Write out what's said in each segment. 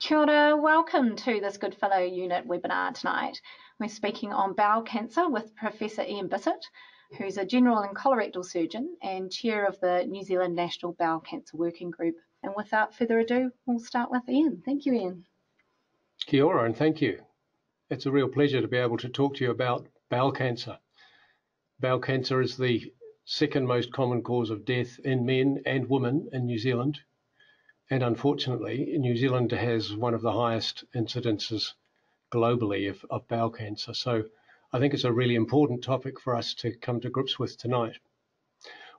Kia ora, welcome to this Goodfellow Unit webinar tonight. We're speaking on bowel cancer with Professor Ian Bissett, who's a general and colorectal surgeon and chair of the New Zealand National Bowel Cancer Working Group. And without further ado, we'll start with Ian. Thank you, Ian. Kia ora and thank you. It's a real pleasure to be able to talk to you about bowel cancer. Bowel cancer is the second most common cause of death in men and women in New Zealand. And unfortunately, New Zealand has one of the highest incidences globally of, of bowel cancer. So I think it's a really important topic for us to come to grips with tonight.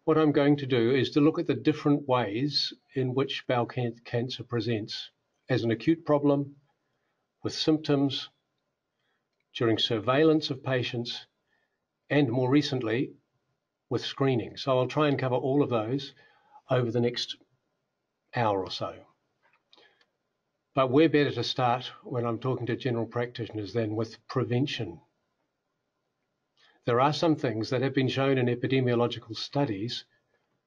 What I'm going to do is to look at the different ways in which bowel can cancer presents as an acute problem, with symptoms, during surveillance of patients, and more recently, with screening. So I'll try and cover all of those over the next hour or so. But we're better to start when I'm talking to general practitioners than with prevention. There are some things that have been shown in epidemiological studies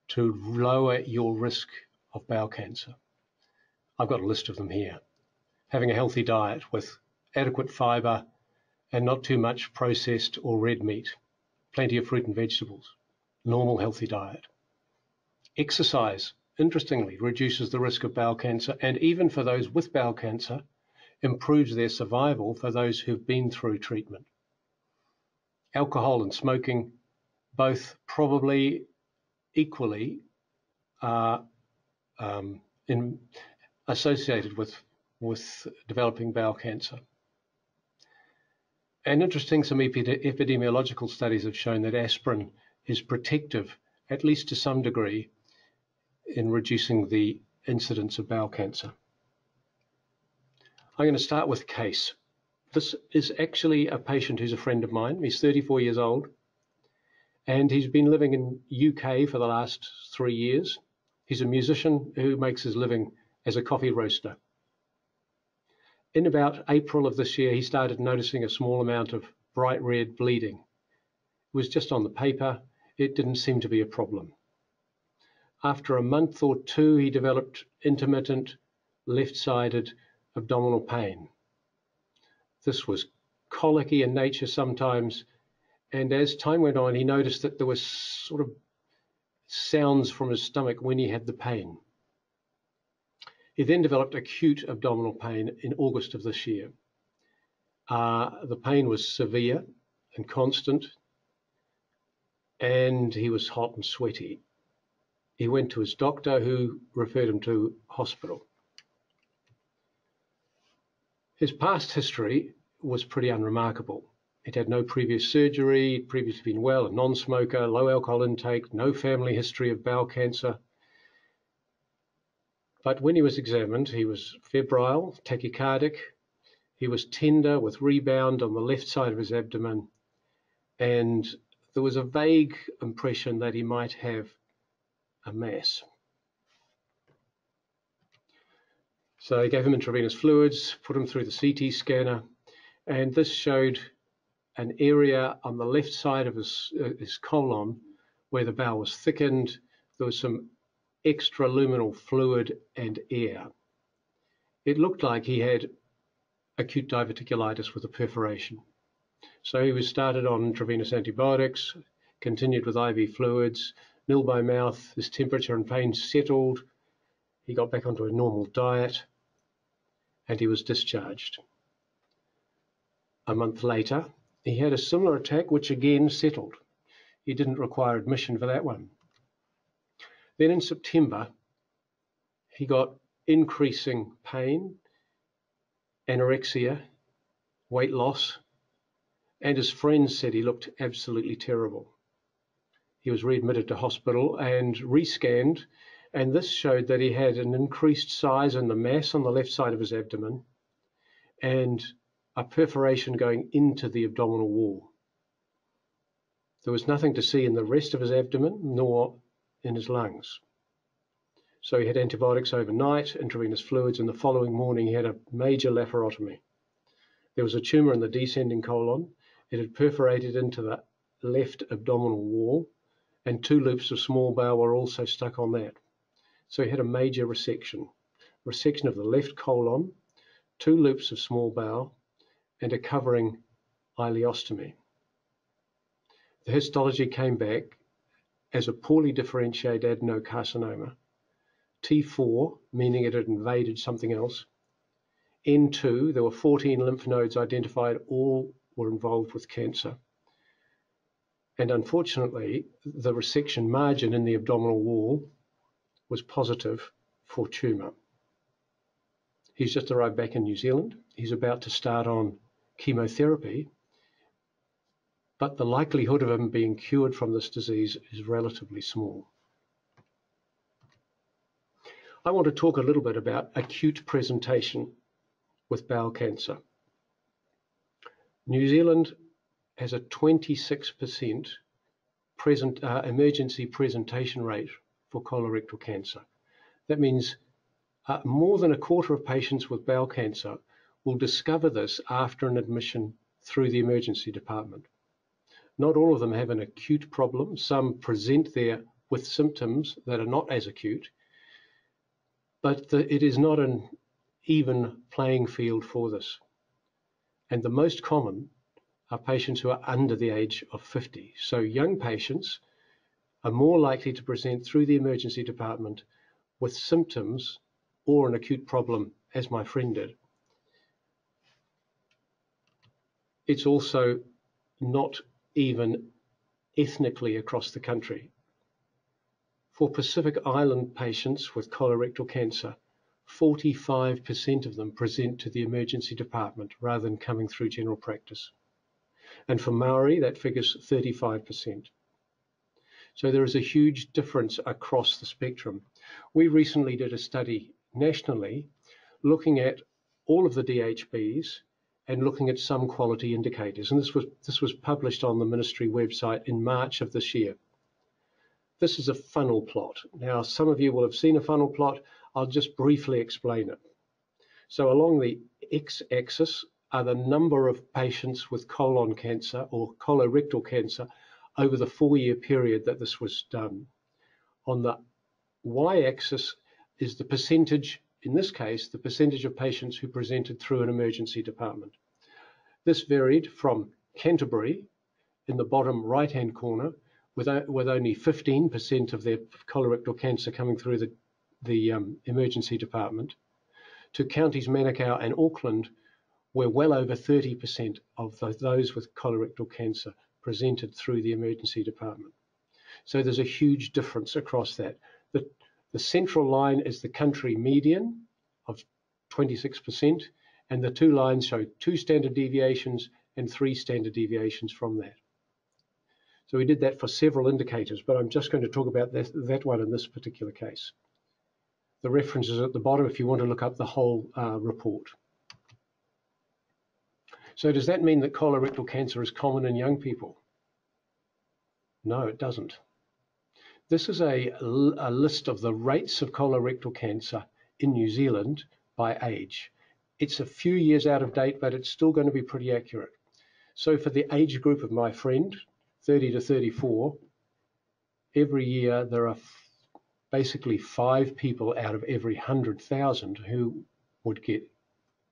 to lower your risk of bowel cancer. I've got a list of them here. Having a healthy diet with adequate fiber and not too much processed or red meat, plenty of fruit and vegetables, normal healthy diet. Exercise interestingly, reduces the risk of bowel cancer, and even for those with bowel cancer, improves their survival for those who've been through treatment. Alcohol and smoking, both probably equally are um, in, associated with, with developing bowel cancer. And interesting, some epidemiological studies have shown that aspirin is protective, at least to some degree, in reducing the incidence of bowel cancer. I'm going to start with case. This is actually a patient who's a friend of mine. He's 34 years old and he's been living in UK for the last three years. He's a musician who makes his living as a coffee roaster. In about April of this year, he started noticing a small amount of bright red bleeding. It was just on the paper. It didn't seem to be a problem. After a month or two, he developed intermittent left-sided abdominal pain. This was colicky in nature sometimes, and as time went on, he noticed that there were sort of sounds from his stomach when he had the pain. He then developed acute abdominal pain in August of this year. Uh, the pain was severe and constant, and he was hot and sweaty he went to his doctor who referred him to hospital. His past history was pretty unremarkable. He'd had no previous surgery, previously been well, a non-smoker, low alcohol intake, no family history of bowel cancer. But when he was examined, he was febrile, tachycardic, he was tender with rebound on the left side of his abdomen, and there was a vague impression that he might have a mass. So I gave him intravenous fluids, put him through the CT scanner, and this showed an area on the left side of his, uh, his colon where the bowel was thickened. There was some extraluminal fluid and air. It looked like he had acute diverticulitis with a perforation. So he was started on intravenous antibiotics, continued with IV fluids, nil by mouth, his temperature and pain settled, he got back onto a normal diet, and he was discharged. A month later, he had a similar attack, which again settled. He didn't require admission for that one. Then in September, he got increasing pain, anorexia, weight loss, and his friends said he looked absolutely terrible. He was readmitted to hospital and rescanned, and this showed that he had an increased size in the mass on the left side of his abdomen and a perforation going into the abdominal wall. There was nothing to see in the rest of his abdomen nor in his lungs. So he had antibiotics overnight, intravenous fluids, and the following morning he had a major laparotomy. There was a tumor in the descending colon. It had perforated into the left abdominal wall and two loops of small bowel were also stuck on that. So he had a major resection, resection of the left colon, two loops of small bowel, and a covering ileostomy. The histology came back as a poorly differentiated adenocarcinoma, T4, meaning it had invaded something else, N2, there were 14 lymph nodes identified, all were involved with cancer. And unfortunately, the resection margin in the abdominal wall was positive for tumour. He's just arrived back in New Zealand. He's about to start on chemotherapy, but the likelihood of him being cured from this disease is relatively small. I want to talk a little bit about acute presentation with bowel cancer. New Zealand has a 26% present, uh, emergency presentation rate for colorectal cancer. That means uh, more than a quarter of patients with bowel cancer will discover this after an admission through the emergency department. Not all of them have an acute problem. Some present there with symptoms that are not as acute, but the, it is not an even playing field for this. And the most common are patients who are under the age of 50. So young patients are more likely to present through the emergency department with symptoms or an acute problem, as my friend did. It's also not even ethnically across the country. For Pacific Island patients with colorectal cancer, 45% of them present to the emergency department rather than coming through general practice. And for Maori, that figure's 35%. So there is a huge difference across the spectrum. We recently did a study nationally looking at all of the DHBs and looking at some quality indicators. And this was, this was published on the ministry website in March of this year. This is a funnel plot. Now, some of you will have seen a funnel plot. I'll just briefly explain it. So along the x-axis are the number of patients with colon cancer or colorectal cancer over the four-year period that this was done. On the y-axis is the percentage, in this case, the percentage of patients who presented through an emergency department. This varied from Canterbury in the bottom right-hand corner with, with only 15% of their colorectal cancer coming through the, the um, emergency department to counties Manukau and Auckland where well over 30% of those with colorectal cancer presented through the emergency department. So there's a huge difference across that. The, the central line is the country median of 26%, and the two lines show two standard deviations and three standard deviations from that. So we did that for several indicators, but I'm just going to talk about that, that one in this particular case. The reference is at the bottom if you want to look up the whole uh, report. So does that mean that colorectal cancer is common in young people? No, it doesn't. This is a, a list of the rates of colorectal cancer in New Zealand by age. It's a few years out of date, but it's still going to be pretty accurate. So for the age group of my friend, 30 to 34, every year there are basically five people out of every 100,000 who would get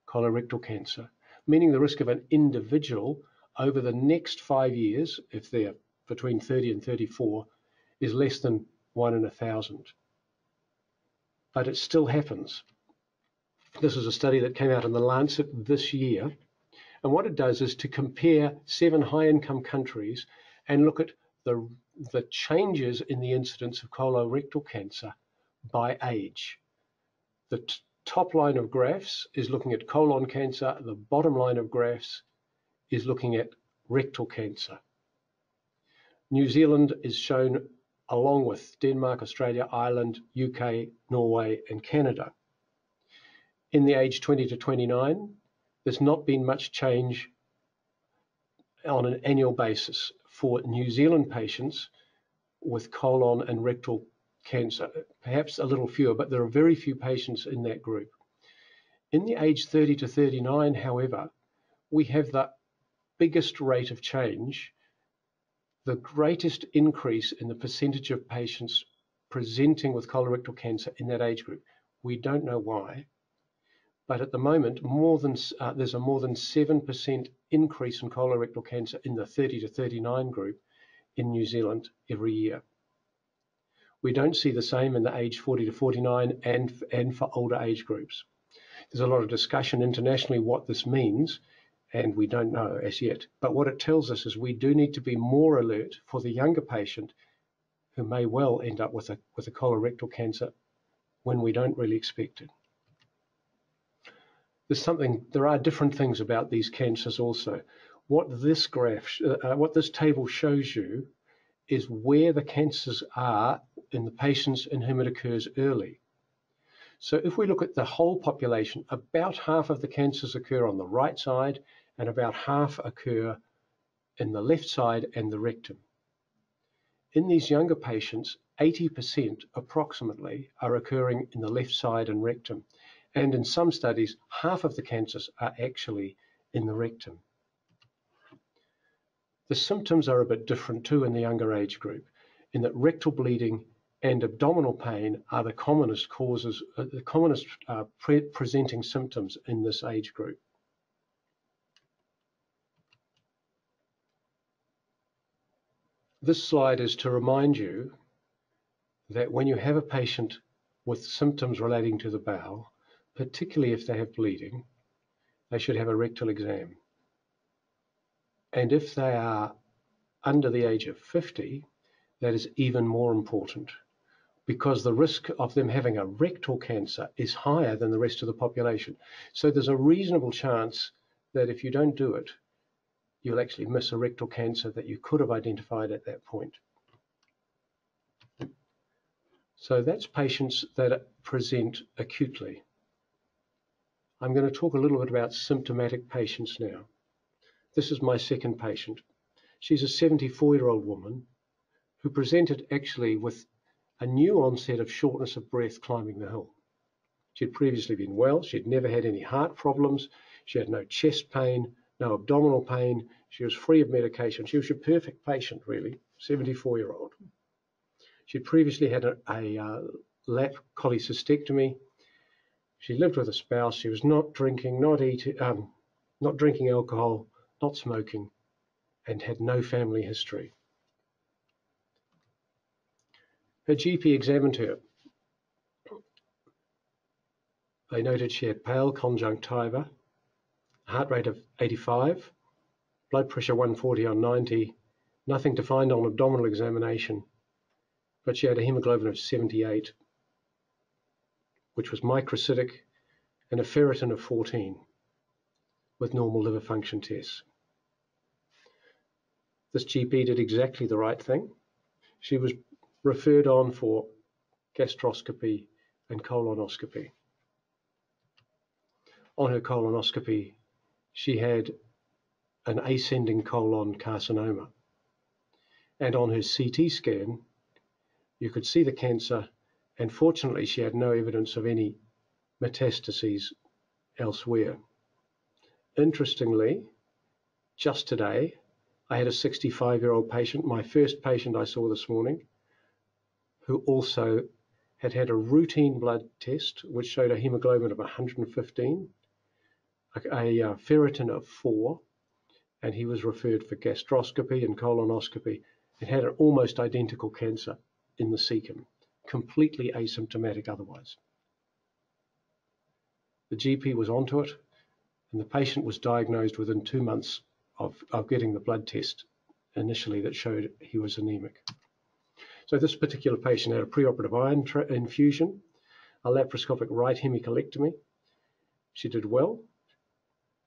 colorectal cancer, meaning the risk of an individual over the next five years, if they're between 30 and 34, is less than one in a thousand. But it still happens. This is a study that came out in the Lancet this year. And what it does is to compare seven high income countries and look at the, the changes in the incidence of colorectal cancer by age. The top line of graphs is looking at colon cancer, the bottom line of graphs is looking at rectal cancer. New Zealand is shown along with Denmark, Australia, Ireland, UK, Norway, and Canada. In the age 20 to 29, there's not been much change on an annual basis for New Zealand patients with colon and rectal cancer, perhaps a little fewer, but there are very few patients in that group. In the age 30 to 39, however, we have the biggest rate of change the greatest increase in the percentage of patients presenting with colorectal cancer in that age group. We don't know why. but at the moment, more than uh, there's a more than 7% increase in colorectal cancer in the 30 to 39 group in New Zealand every year. We don't see the same in the age 40 to 49 and, and for older age groups. There's a lot of discussion internationally what this means, and we don't know as yet. But what it tells us is we do need to be more alert for the younger patient who may well end up with a, with a colorectal cancer when we don't really expect it. There's something, there are different things about these cancers also. What this graph, uh, what this table shows you is where the cancers are in the patients in whom it occurs early. So if we look at the whole population, about half of the cancers occur on the right side and about half occur in the left side and the rectum. In these younger patients, 80% approximately are occurring in the left side and rectum. And in some studies, half of the cancers are actually in the rectum. The symptoms are a bit different too in the younger age group, in that rectal bleeding and abdominal pain are the commonest causes, uh, the commonest uh, pre presenting symptoms in this age group. This slide is to remind you that when you have a patient with symptoms relating to the bowel, particularly if they have bleeding, they should have a rectal exam. And if they are under the age of 50, that is even more important because the risk of them having a rectal cancer is higher than the rest of the population. So there's a reasonable chance that if you don't do it, you'll actually miss a rectal cancer that you could have identified at that point. So that's patients that present acutely. I'm going to talk a little bit about symptomatic patients now. This is my second patient. She's a 74 year old woman who presented actually with a new onset of shortness of breath climbing the hill. She had previously been well, she had never had any heart problems, she had no chest pain, no abdominal pain, she was free of medication. She was a perfect patient, really, 74 year old. She'd previously had a, a uh, lap cholecystectomy. She lived with a spouse. She was not drinking, not eating, um, not drinking alcohol, not smoking, and had no family history. Her GP examined her. They noted she had pale conjunctiva, heart rate of 85, blood pressure 140 on 90, nothing to find on abdominal examination, but she had a hemoglobin of 78, which was microcytic, and a ferritin of 14 with normal liver function tests. This GP did exactly the right thing. She was referred on for gastroscopy and colonoscopy. On her colonoscopy, she had an ascending colon carcinoma. And on her CT scan, you could see the cancer, and fortunately, she had no evidence of any metastases elsewhere. Interestingly, just today, I had a 65 year old patient, my first patient I saw this morning, who also had had a routine blood test which showed a hemoglobin of 115, a, a uh, ferritin of 4, and he was referred for gastroscopy and colonoscopy and had an almost identical cancer in the cecum, completely asymptomatic otherwise. The GP was onto it, and the patient was diagnosed within two months of, of getting the blood test initially that showed he was anemic. So this particular patient had a preoperative iron infusion, a laparoscopic right hemicolectomy. She did well.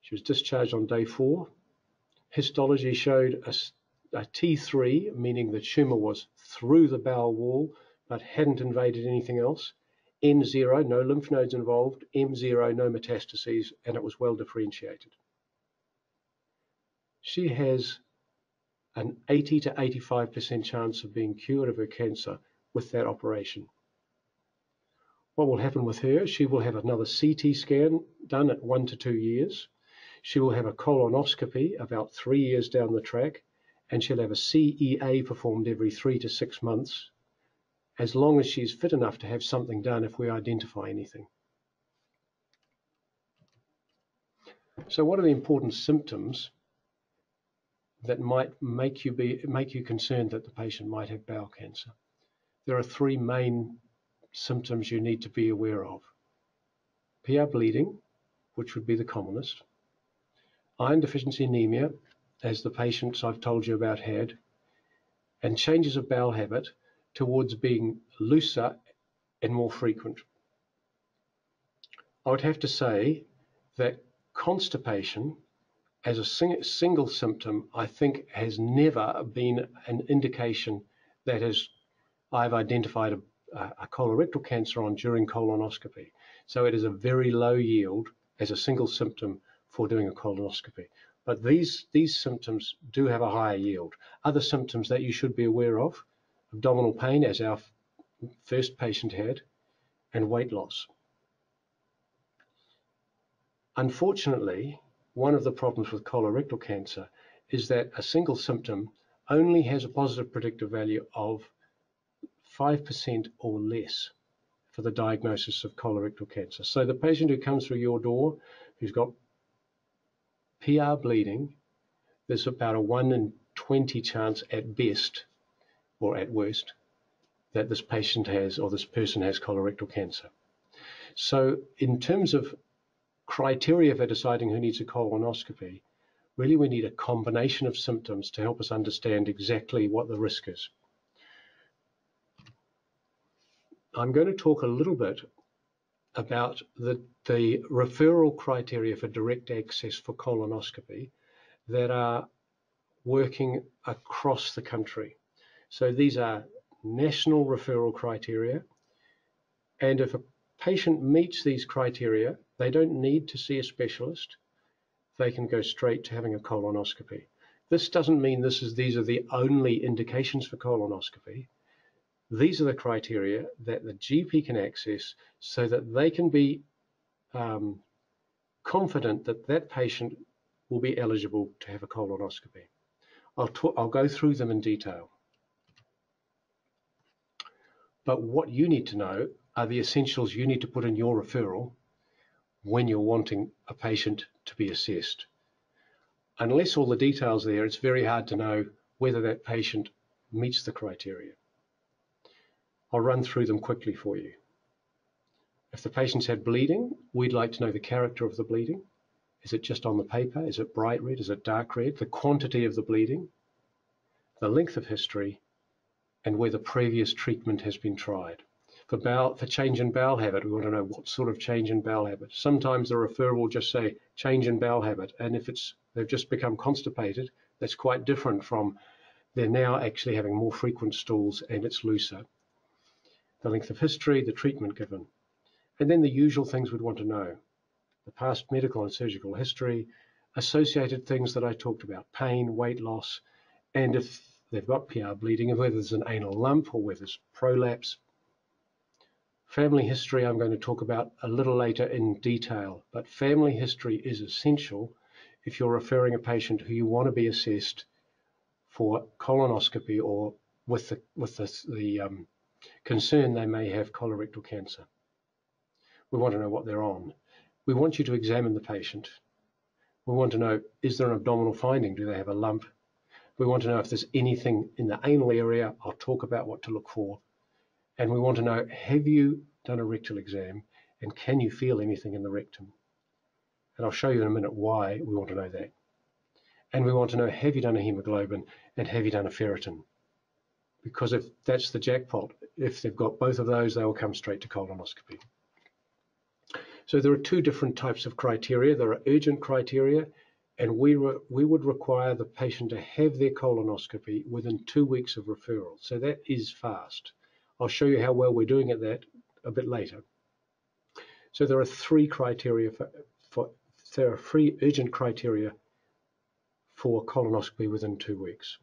She was discharged on day four. Histology showed a, a T3, meaning the tumor was through the bowel wall but hadn't invaded anything else. N0, no lymph nodes involved, M0, no metastases, and it was well differentiated. She has an 80 to 85% chance of being cured of her cancer with that operation. What will happen with her? She will have another CT scan done at one to two years. She will have a colonoscopy about three years down the track, and she'll have a CEA performed every three to six months as long as she's fit enough to have something done if we identify anything. So what are the important symptoms that might make you be make you concerned that the patient might have bowel cancer? There are three main symptoms you need to be aware of. PR bleeding, which would be the commonest. Iron deficiency anemia, as the patients I've told you about had, and changes of bowel habit towards being looser and more frequent. I would have to say that constipation as a sing single symptom, I think has never been an indication that has I've identified a, a colorectal cancer on during colonoscopy. So it is a very low yield as a single symptom for doing a colonoscopy. But these, these symptoms do have a higher yield. Other symptoms that you should be aware of, abdominal pain, as our first patient had, and weight loss. Unfortunately, one of the problems with colorectal cancer is that a single symptom only has a positive predictive value of 5% or less for the diagnosis of colorectal cancer. So the patient who comes through your door who's got PR bleeding, there's about a 1 in 20 chance at best or at worst that this patient has or this person has colorectal cancer. So in terms of criteria for deciding who needs a colonoscopy, really we need a combination of symptoms to help us understand exactly what the risk is. I'm going to talk a little bit about the, the referral criteria for direct access for colonoscopy that are working across the country. So these are national referral criteria. And if a patient meets these criteria, they don't need to see a specialist. They can go straight to having a colonoscopy. This doesn't mean this is these are the only indications for colonoscopy. These are the criteria that the GP can access so that they can be um, confident that that patient will be eligible to have a colonoscopy. I'll, I'll go through them in detail. But what you need to know are the essentials you need to put in your referral when you're wanting a patient to be assessed. Unless all the details are there, it's very hard to know whether that patient meets the criteria. I'll run through them quickly for you. If the patient's had bleeding, we'd like to know the character of the bleeding. Is it just on the paper? Is it bright red? Is it dark red? The quantity of the bleeding, the length of history, and whether previous treatment has been tried. For, bowel, for change in bowel habit, we want to know what sort of change in bowel habit. Sometimes the referral will just say change in bowel habit, and if it's they've just become constipated, that's quite different from they're now actually having more frequent stools and it's looser the length of history, the treatment given, and then the usual things we'd want to know. The past medical and surgical history, associated things that I talked about, pain, weight loss, and if they've got PR bleeding, and whether there's an anal lump or whether there's prolapse. Family history I'm going to talk about a little later in detail, but family history is essential if you're referring a patient who you want to be assessed for colonoscopy or with the, with the, the um, concern they may have colorectal cancer. We want to know what they're on. We want you to examine the patient. We want to know, is there an abdominal finding? Do they have a lump? We want to know if there's anything in the anal area. I'll talk about what to look for. And we want to know, have you done a rectal exam and can you feel anything in the rectum? And I'll show you in a minute why we want to know that. And we want to know, have you done a hemoglobin and have you done a ferritin? because if that's the jackpot, if they've got both of those, they will come straight to colonoscopy. So there are two different types of criteria. There are urgent criteria, and we, we would require the patient to have their colonoscopy within two weeks of referral. So that is fast. I'll show you how well we're doing at that a bit later. So there are three criteria for, for there are three urgent criteria for colonoscopy within two weeks.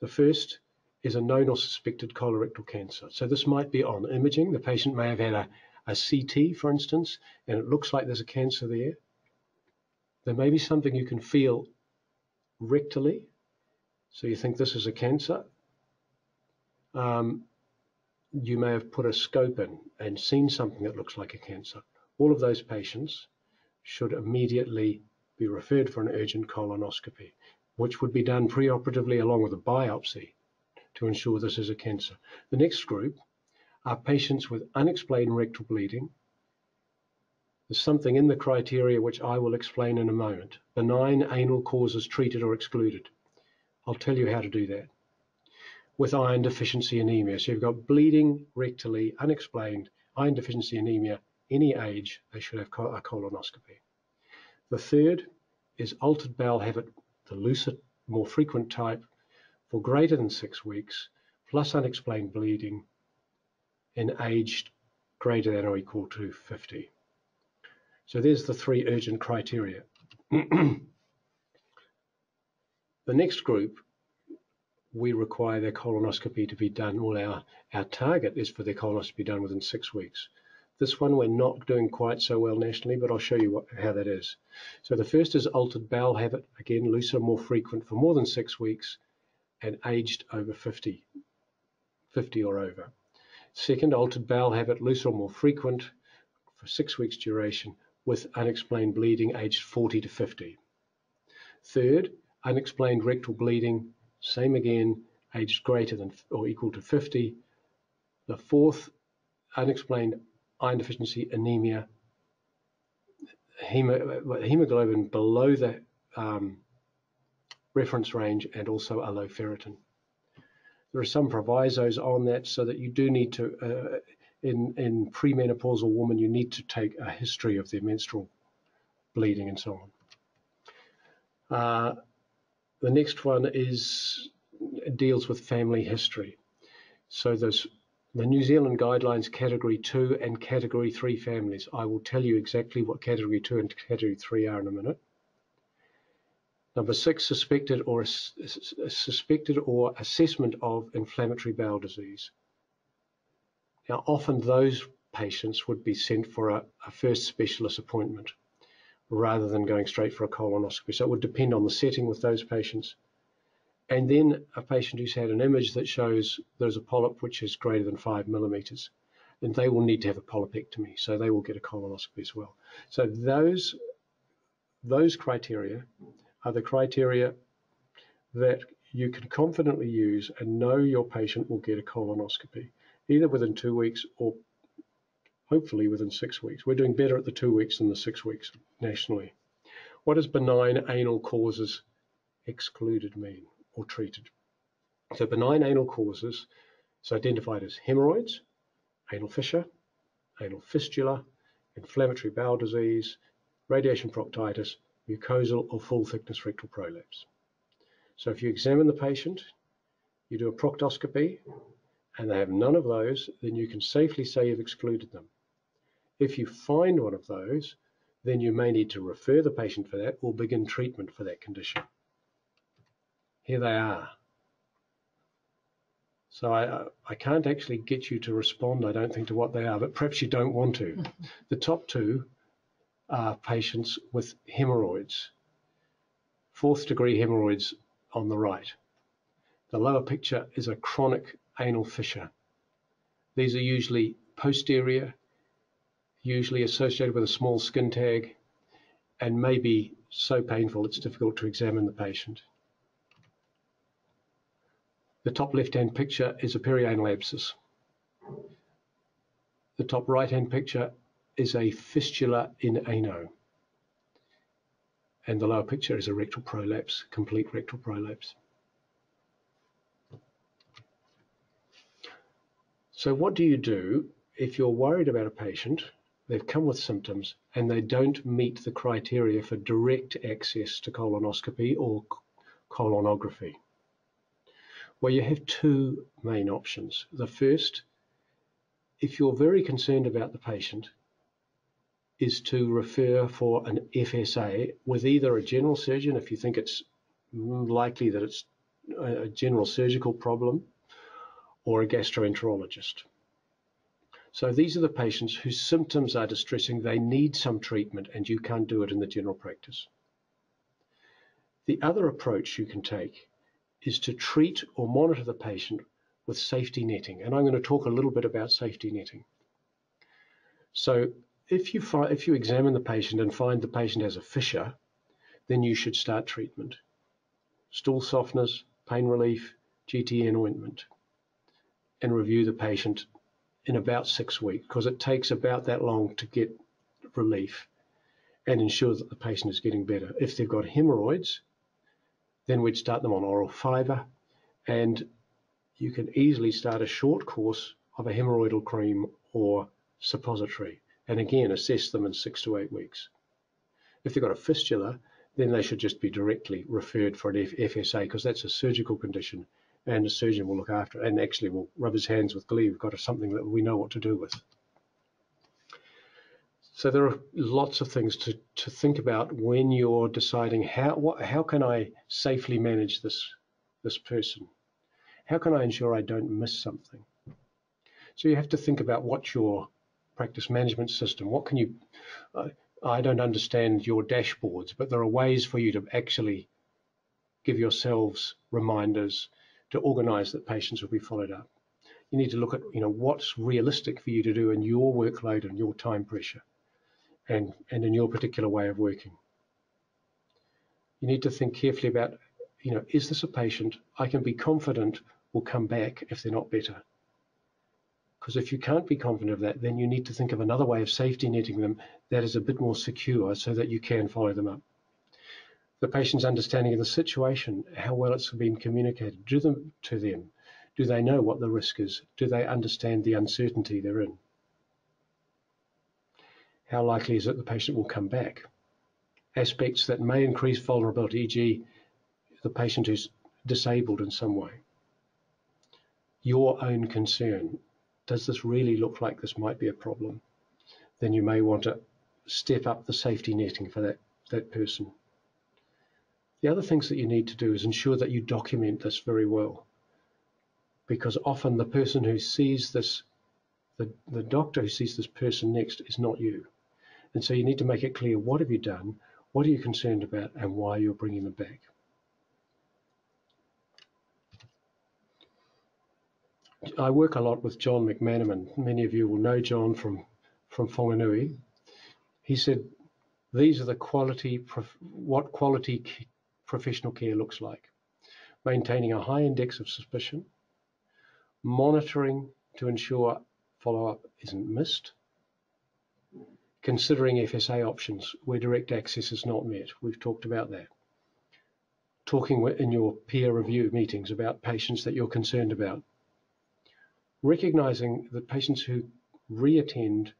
The first is a known or suspected colorectal cancer. So this might be on imaging. The patient may have had a, a CT, for instance, and it looks like there's a cancer there. There may be something you can feel rectally. So you think this is a cancer. Um, you may have put a scope in and seen something that looks like a cancer. All of those patients should immediately be referred for an urgent colonoscopy, which would be done preoperatively along with a biopsy to ensure this is a cancer. The next group are patients with unexplained rectal bleeding. There's something in the criteria which I will explain in a moment. Benign anal causes treated or excluded. I'll tell you how to do that. With iron deficiency anemia. So you've got bleeding rectally, unexplained, iron deficiency anemia, any age, they should have a colonoscopy. The third is altered bowel habit, the looser, more frequent type, for greater than six weeks, plus unexplained bleeding in aged greater than or equal to 50. So there's the three urgent criteria. the next group, we require their colonoscopy to be done, well, our, our target is for their colonoscopy to be done within six weeks. This one we're not doing quite so well nationally, but I'll show you what, how that is. So the first is altered bowel habit, again, looser, more frequent for more than six weeks and aged over 50, 50 or over. Second, altered bowel habit, looser or more frequent for six weeks duration with unexplained bleeding aged 40 to 50. Third, unexplained rectal bleeding, same again, aged greater than or equal to 50. The fourth, unexplained iron deficiency anemia, hemoglobin below the um, reference range, and also a low ferritin. There are some provisos on that so that you do need to, uh, in, in premenopausal women, you need to take a history of their menstrual bleeding and so on. Uh, the next one is deals with family history. So there's the New Zealand guidelines category 2 and category 3 families. I will tell you exactly what category 2 and category 3 are in a minute. Number six, suspected or suspected or assessment of inflammatory bowel disease. Now, often those patients would be sent for a, a first specialist appointment rather than going straight for a colonoscopy. So it would depend on the setting with those patients. And then a patient who's had an image that shows there's a polyp which is greater than five millimeters, and they will need to have a polypectomy, so they will get a colonoscopy as well. So those those criteria are the criteria that you can confidently use and know your patient will get a colonoscopy, either within two weeks or hopefully within six weeks. We're doing better at the two weeks than the six weeks nationally. What does benign anal causes excluded mean or treated? So benign anal causes is identified as hemorrhoids, anal fissure, anal fistula, inflammatory bowel disease, radiation proctitis, mucosal or full thickness rectal prolapse. So if you examine the patient, you do a proctoscopy, and they have none of those, then you can safely say you've excluded them. If you find one of those, then you may need to refer the patient for that or begin treatment for that condition. Here they are. So I, I can't actually get you to respond, I don't think, to what they are, but perhaps you don't want to. the top two are patients with hemorrhoids, fourth degree hemorrhoids on the right. The lower picture is a chronic anal fissure. These are usually posterior, usually associated with a small skin tag, and may be so painful it's difficult to examine the patient. The top left-hand picture is a perianal abscess. The top right-hand picture is a fistula in ano. And the lower picture is a rectal prolapse, complete rectal prolapse. So what do you do if you're worried about a patient, they've come with symptoms, and they don't meet the criteria for direct access to colonoscopy or colonography? Well, you have two main options. The first, if you're very concerned about the patient, is to refer for an FSA with either a general surgeon, if you think it's likely that it's a general surgical problem, or a gastroenterologist. So these are the patients whose symptoms are distressing, they need some treatment, and you can't do it in the general practice. The other approach you can take is to treat or monitor the patient with safety netting. And I'm going to talk a little bit about safety netting. So if you, find, if you examine the patient and find the patient has a fissure, then you should start treatment. Stool softeners, pain relief, GTN ointment, and review the patient in about six weeks because it takes about that long to get relief and ensure that the patient is getting better. If they've got hemorrhoids, then we'd start them on oral fiber and you can easily start a short course of a hemorrhoidal cream or suppository and again assess them in six to eight weeks. If they've got a fistula, then they should just be directly referred for an FSA because that's a surgical condition and the surgeon will look after it and actually will rub his hands with glee. We've got something that we know what to do with. So there are lots of things to, to think about when you're deciding how what, how can I safely manage this this person? How can I ensure I don't miss something? So you have to think about what's your practice management system. What can you? Uh, I don't understand your dashboards, but there are ways for you to actually give yourselves reminders to organise that patients will be followed up. You need to look at you know what's realistic for you to do in your workload and your time pressure, and and in your particular way of working. You need to think carefully about you know is this a patient I can be confident will come back if they're not better because if you can't be confident of that, then you need to think of another way of safety netting them that is a bit more secure so that you can follow them up. The patient's understanding of the situation, how well it's been communicated do them, to them. Do they know what the risk is? Do they understand the uncertainty they're in? How likely is it the patient will come back? Aspects that may increase vulnerability, e.g., the patient who's disabled in some way. Your own concern does this really look like this might be a problem? Then you may want to step up the safety netting for that, that person. The other things that you need to do is ensure that you document this very well. Because often the person who sees this, the, the doctor who sees this person next is not you. And so you need to make it clear what have you done, what are you concerned about, and why you're bringing them back. I work a lot with John McManaman. Many of you will know John from, from Whanganui. He said, these are the quality, what quality professional care looks like. Maintaining a high index of suspicion, monitoring to ensure follow-up isn't missed, considering FSA options where direct access is not met. We've talked about that. Talking in your peer review meetings about patients that you're concerned about recognizing that patients who reattend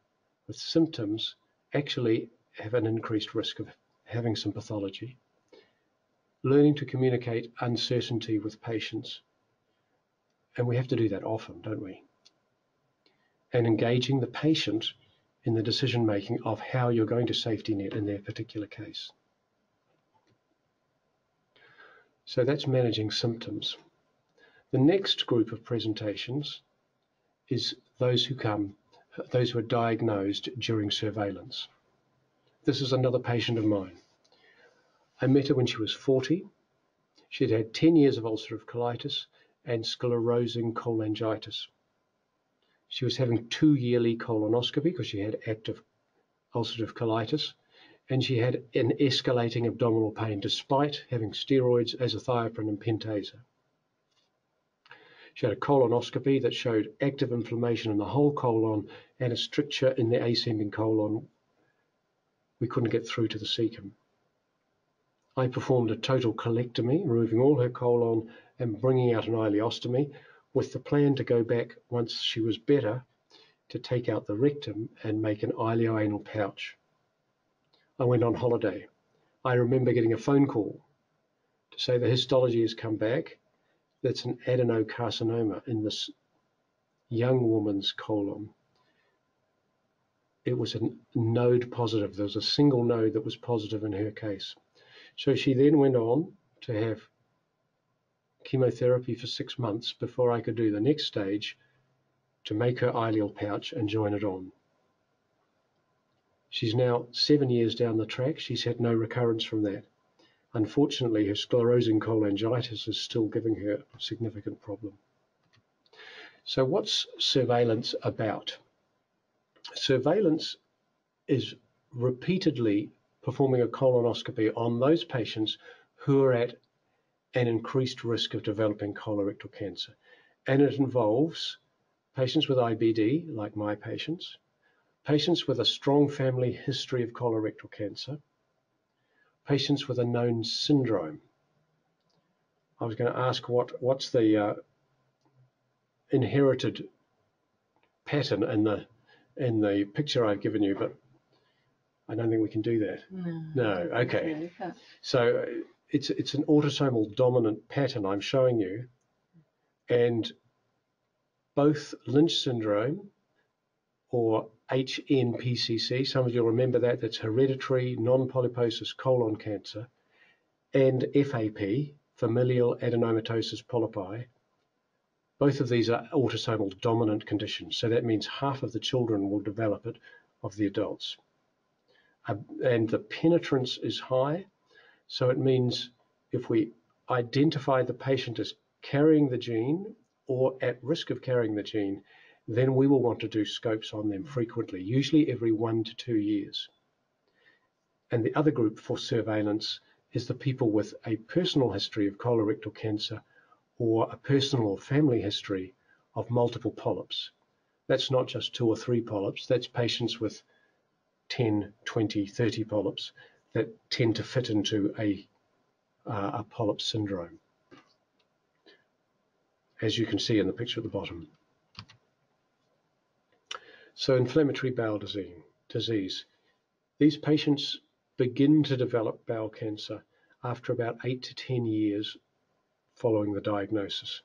with symptoms actually have an increased risk of having some pathology. Learning to communicate uncertainty with patients. And we have to do that often, don't we? And engaging the patient in the decision making of how you're going to safety net in their particular case. So that's managing symptoms. The next group of presentations is those who come, those who are diagnosed during surveillance. This is another patient of mine. I met her when she was 40. She'd had 10 years of ulcerative colitis and sclerosing cholangitis. She was having two yearly colonoscopy because she had active ulcerative colitis, and she had an escalating abdominal pain despite having steroids, azathioprine, and pentasa. She had a colonoscopy that showed active inflammation in the whole colon and a stricture in the ascending colon. We couldn't get through to the cecum. I performed a total colectomy, removing all her colon and bringing out an ileostomy, with the plan to go back once she was better to take out the rectum and make an ileoanal pouch. I went on holiday. I remember getting a phone call to say the histology has come back that's an adenocarcinoma in this young woman's colon. It was a node positive. There was a single node that was positive in her case. So she then went on to have chemotherapy for six months before I could do the next stage to make her ileal pouch and join it on. She's now seven years down the track. She's had no recurrence from that. Unfortunately, her sclerosing cholangitis is still giving her a significant problem. So what's surveillance about? Surveillance is repeatedly performing a colonoscopy on those patients who are at an increased risk of developing colorectal cancer. And it involves patients with IBD, like my patients, patients with a strong family history of colorectal cancer, patients with a known syndrome. I was going to ask what what's the uh, inherited pattern in the in the picture I've given you, but I don't think we can do that. No. No, okay. So uh, it's it's an autosomal dominant pattern I'm showing you, and both Lynch syndrome or HNPCC, some of you remember that, that's hereditary non-polyposis colon cancer, and FAP, familial adenomatosis polypi, both of these are autosomal dominant conditions. So that means half of the children will develop it of the adults. And the penetrance is high. So it means if we identify the patient as carrying the gene or at risk of carrying the gene, then we will want to do scopes on them frequently, usually every one to two years. And the other group for surveillance is the people with a personal history of colorectal cancer or a personal or family history of multiple polyps. That's not just two or three polyps, that's patients with 10, 20, 30 polyps that tend to fit into a, uh, a polyp syndrome, as you can see in the picture at the bottom. So inflammatory bowel disease, disease. These patients begin to develop bowel cancer after about 8 to 10 years following the diagnosis.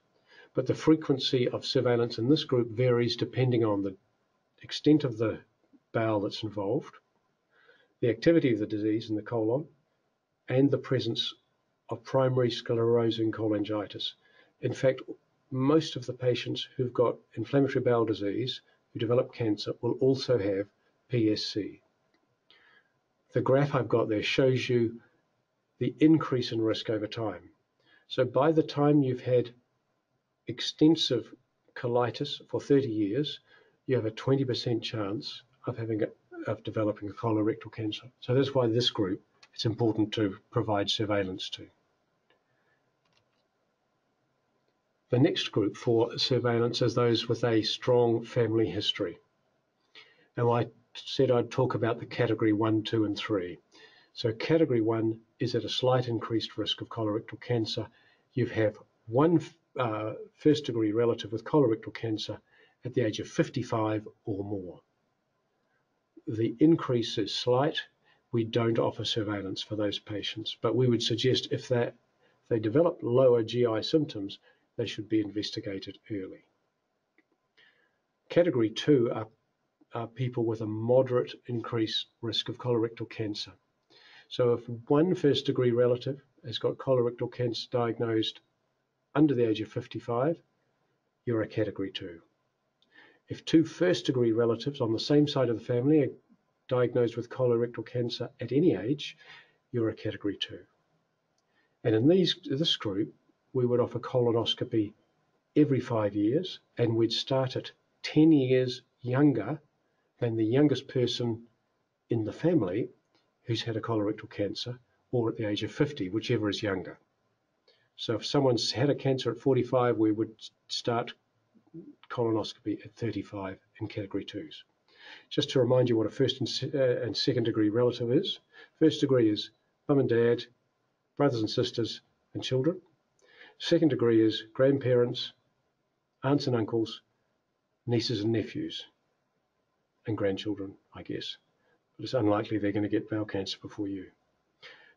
But the frequency of surveillance in this group varies depending on the extent of the bowel that's involved, the activity of the disease in the colon, and the presence of primary sclerosing cholangitis. In fact, most of the patients who've got inflammatory bowel disease who develop cancer will also have PSC. The graph I've got there shows you the increase in risk over time. So by the time you've had extensive colitis for 30 years, you have a 20% chance of having of developing colorectal cancer. So that's why this group it's important to provide surveillance to. The next group for surveillance is those with a strong family history. Now I said I'd talk about the category one, two, and three. So category one is at a slight increased risk of colorectal cancer. You have one uh, first degree relative with colorectal cancer at the age of 55 or more. The increase is slight. We don't offer surveillance for those patients, but we would suggest if they, they develop lower GI symptoms, they should be investigated early. Category two are, are people with a moderate increased risk of colorectal cancer. So if one first degree relative has got colorectal cancer diagnosed under the age of 55, you're a category two. If two first degree relatives on the same side of the family are diagnosed with colorectal cancer at any age, you're a category two. And in these, this group, we would offer colonoscopy every five years and we'd start at 10 years younger than the youngest person in the family who's had a colorectal cancer or at the age of 50, whichever is younger. So if someone's had a cancer at 45, we would start colonoscopy at 35 in category twos. Just to remind you what a first and, uh, and second degree relative is. First degree is mum and dad, brothers and sisters, and children. Second degree is grandparents, aunts and uncles, nieces and nephews, and grandchildren, I guess but it's unlikely they're going to get bowel cancer before you.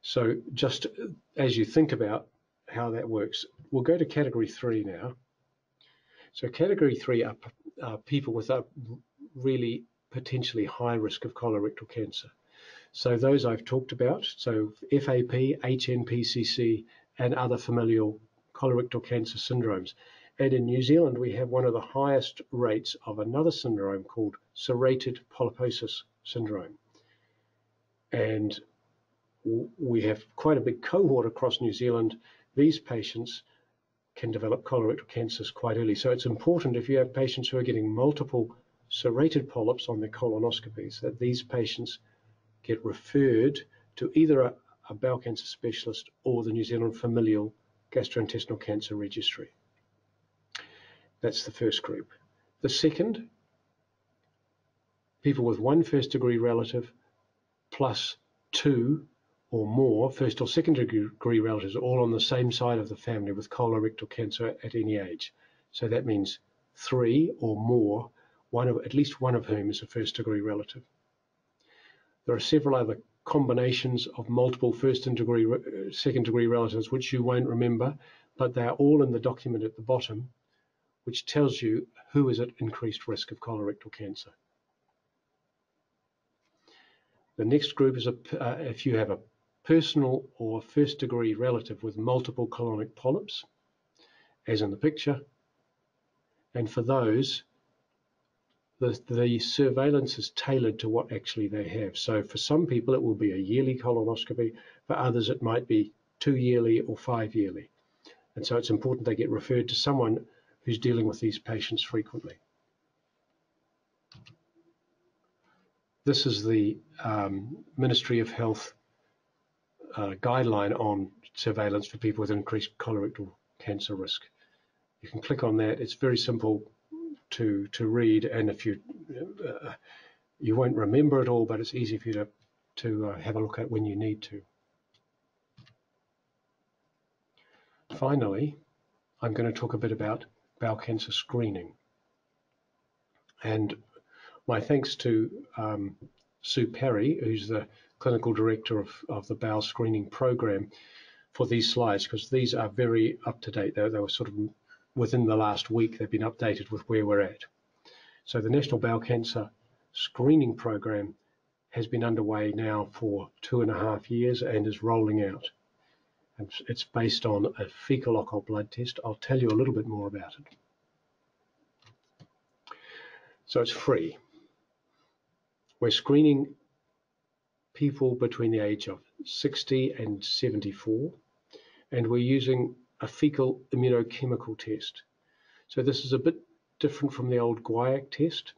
So just as you think about how that works, we'll go to category three now. So category three are, are people with a really potentially high risk of colorectal cancer. So those I've talked about, so FAP, HNPCC, and other familial colorectal cancer syndromes. And in New Zealand, we have one of the highest rates of another syndrome called serrated polyposis syndrome and we have quite a big cohort across New Zealand. These patients can develop colorectal cancers quite early. So it's important if you have patients who are getting multiple serrated polyps on their colonoscopies that these patients get referred to either a, a bowel cancer specialist or the New Zealand Familial Gastrointestinal Cancer Registry. That's the first group. The second, people with one first degree relative plus two or more first or second degree relatives all on the same side of the family with colorectal cancer at any age. So that means three or more, one of, at least one of whom is a first degree relative. There are several other combinations of multiple first and degree, uh, second degree relatives which you won't remember, but they are all in the document at the bottom, which tells you who is at increased risk of colorectal cancer. The next group is a, uh, if you have a personal or first degree relative with multiple colonic polyps, as in the picture, and for those, the, the surveillance is tailored to what actually they have. So for some people, it will be a yearly colonoscopy. For others, it might be two yearly or five yearly. And so it's important they get referred to someone who's dealing with these patients frequently. This is the um, Ministry of Health guideline on surveillance for people with increased colorectal cancer risk. You can click on that. It's very simple to to read, and if you uh, you won't remember it all, but it's easy for you to to uh, have a look at when you need to. Finally, I'm going to talk a bit about bowel cancer screening. And my thanks to um, Sue Parry, who's the clinical director of, of the bowel screening program, for these slides, because these are very up to date. They, they were sort of within the last week, they've been updated with where we're at. So the National Bowel Cancer Screening Program has been underway now for two and a half years and is rolling out. And it's based on a fecal occult blood test. I'll tell you a little bit more about it. So it's free. We're screening people between the age of 60 and 74, and we're using a fecal immunochemical test. So this is a bit different from the old Guaiac test.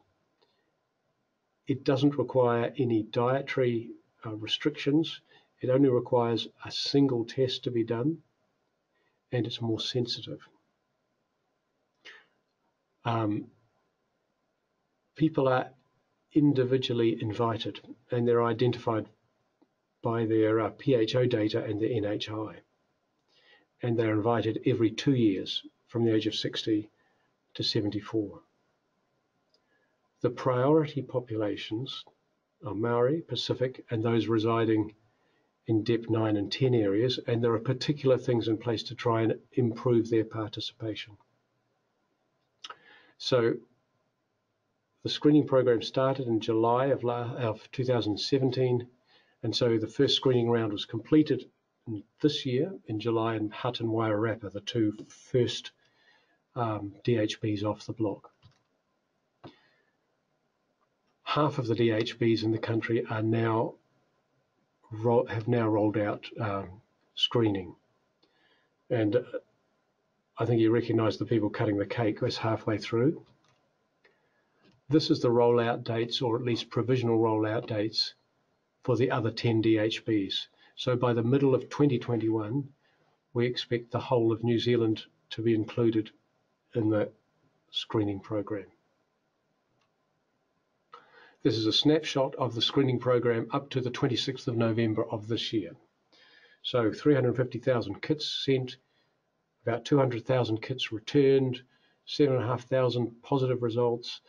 It doesn't require any dietary uh, restrictions. It only requires a single test to be done, and it's more sensitive. Um, people are individually invited and they're identified by their uh, PHO data and their NHI. And they're invited every two years from the age of 60 to 74. The priority populations are Maori, Pacific, and those residing in DEP 9 and 10 areas, and there are particular things in place to try and improve their participation. So the screening program started in July of, of 2017, and so the first screening round was completed this year in July in Hutt and Wairarapa, the two first um, DHBs off the block. Half of the DHBs in the country are now have now rolled out um, screening, and I think you recognise the people cutting the cake was halfway through. This is the rollout dates, or at least provisional rollout dates, for the other 10 DHBs. So by the middle of 2021, we expect the whole of New Zealand to be included in the screening program. This is a snapshot of the screening program up to the 26th of November of this year. So 350,000 kits sent, about 200,000 kits returned, 7,500 positive results,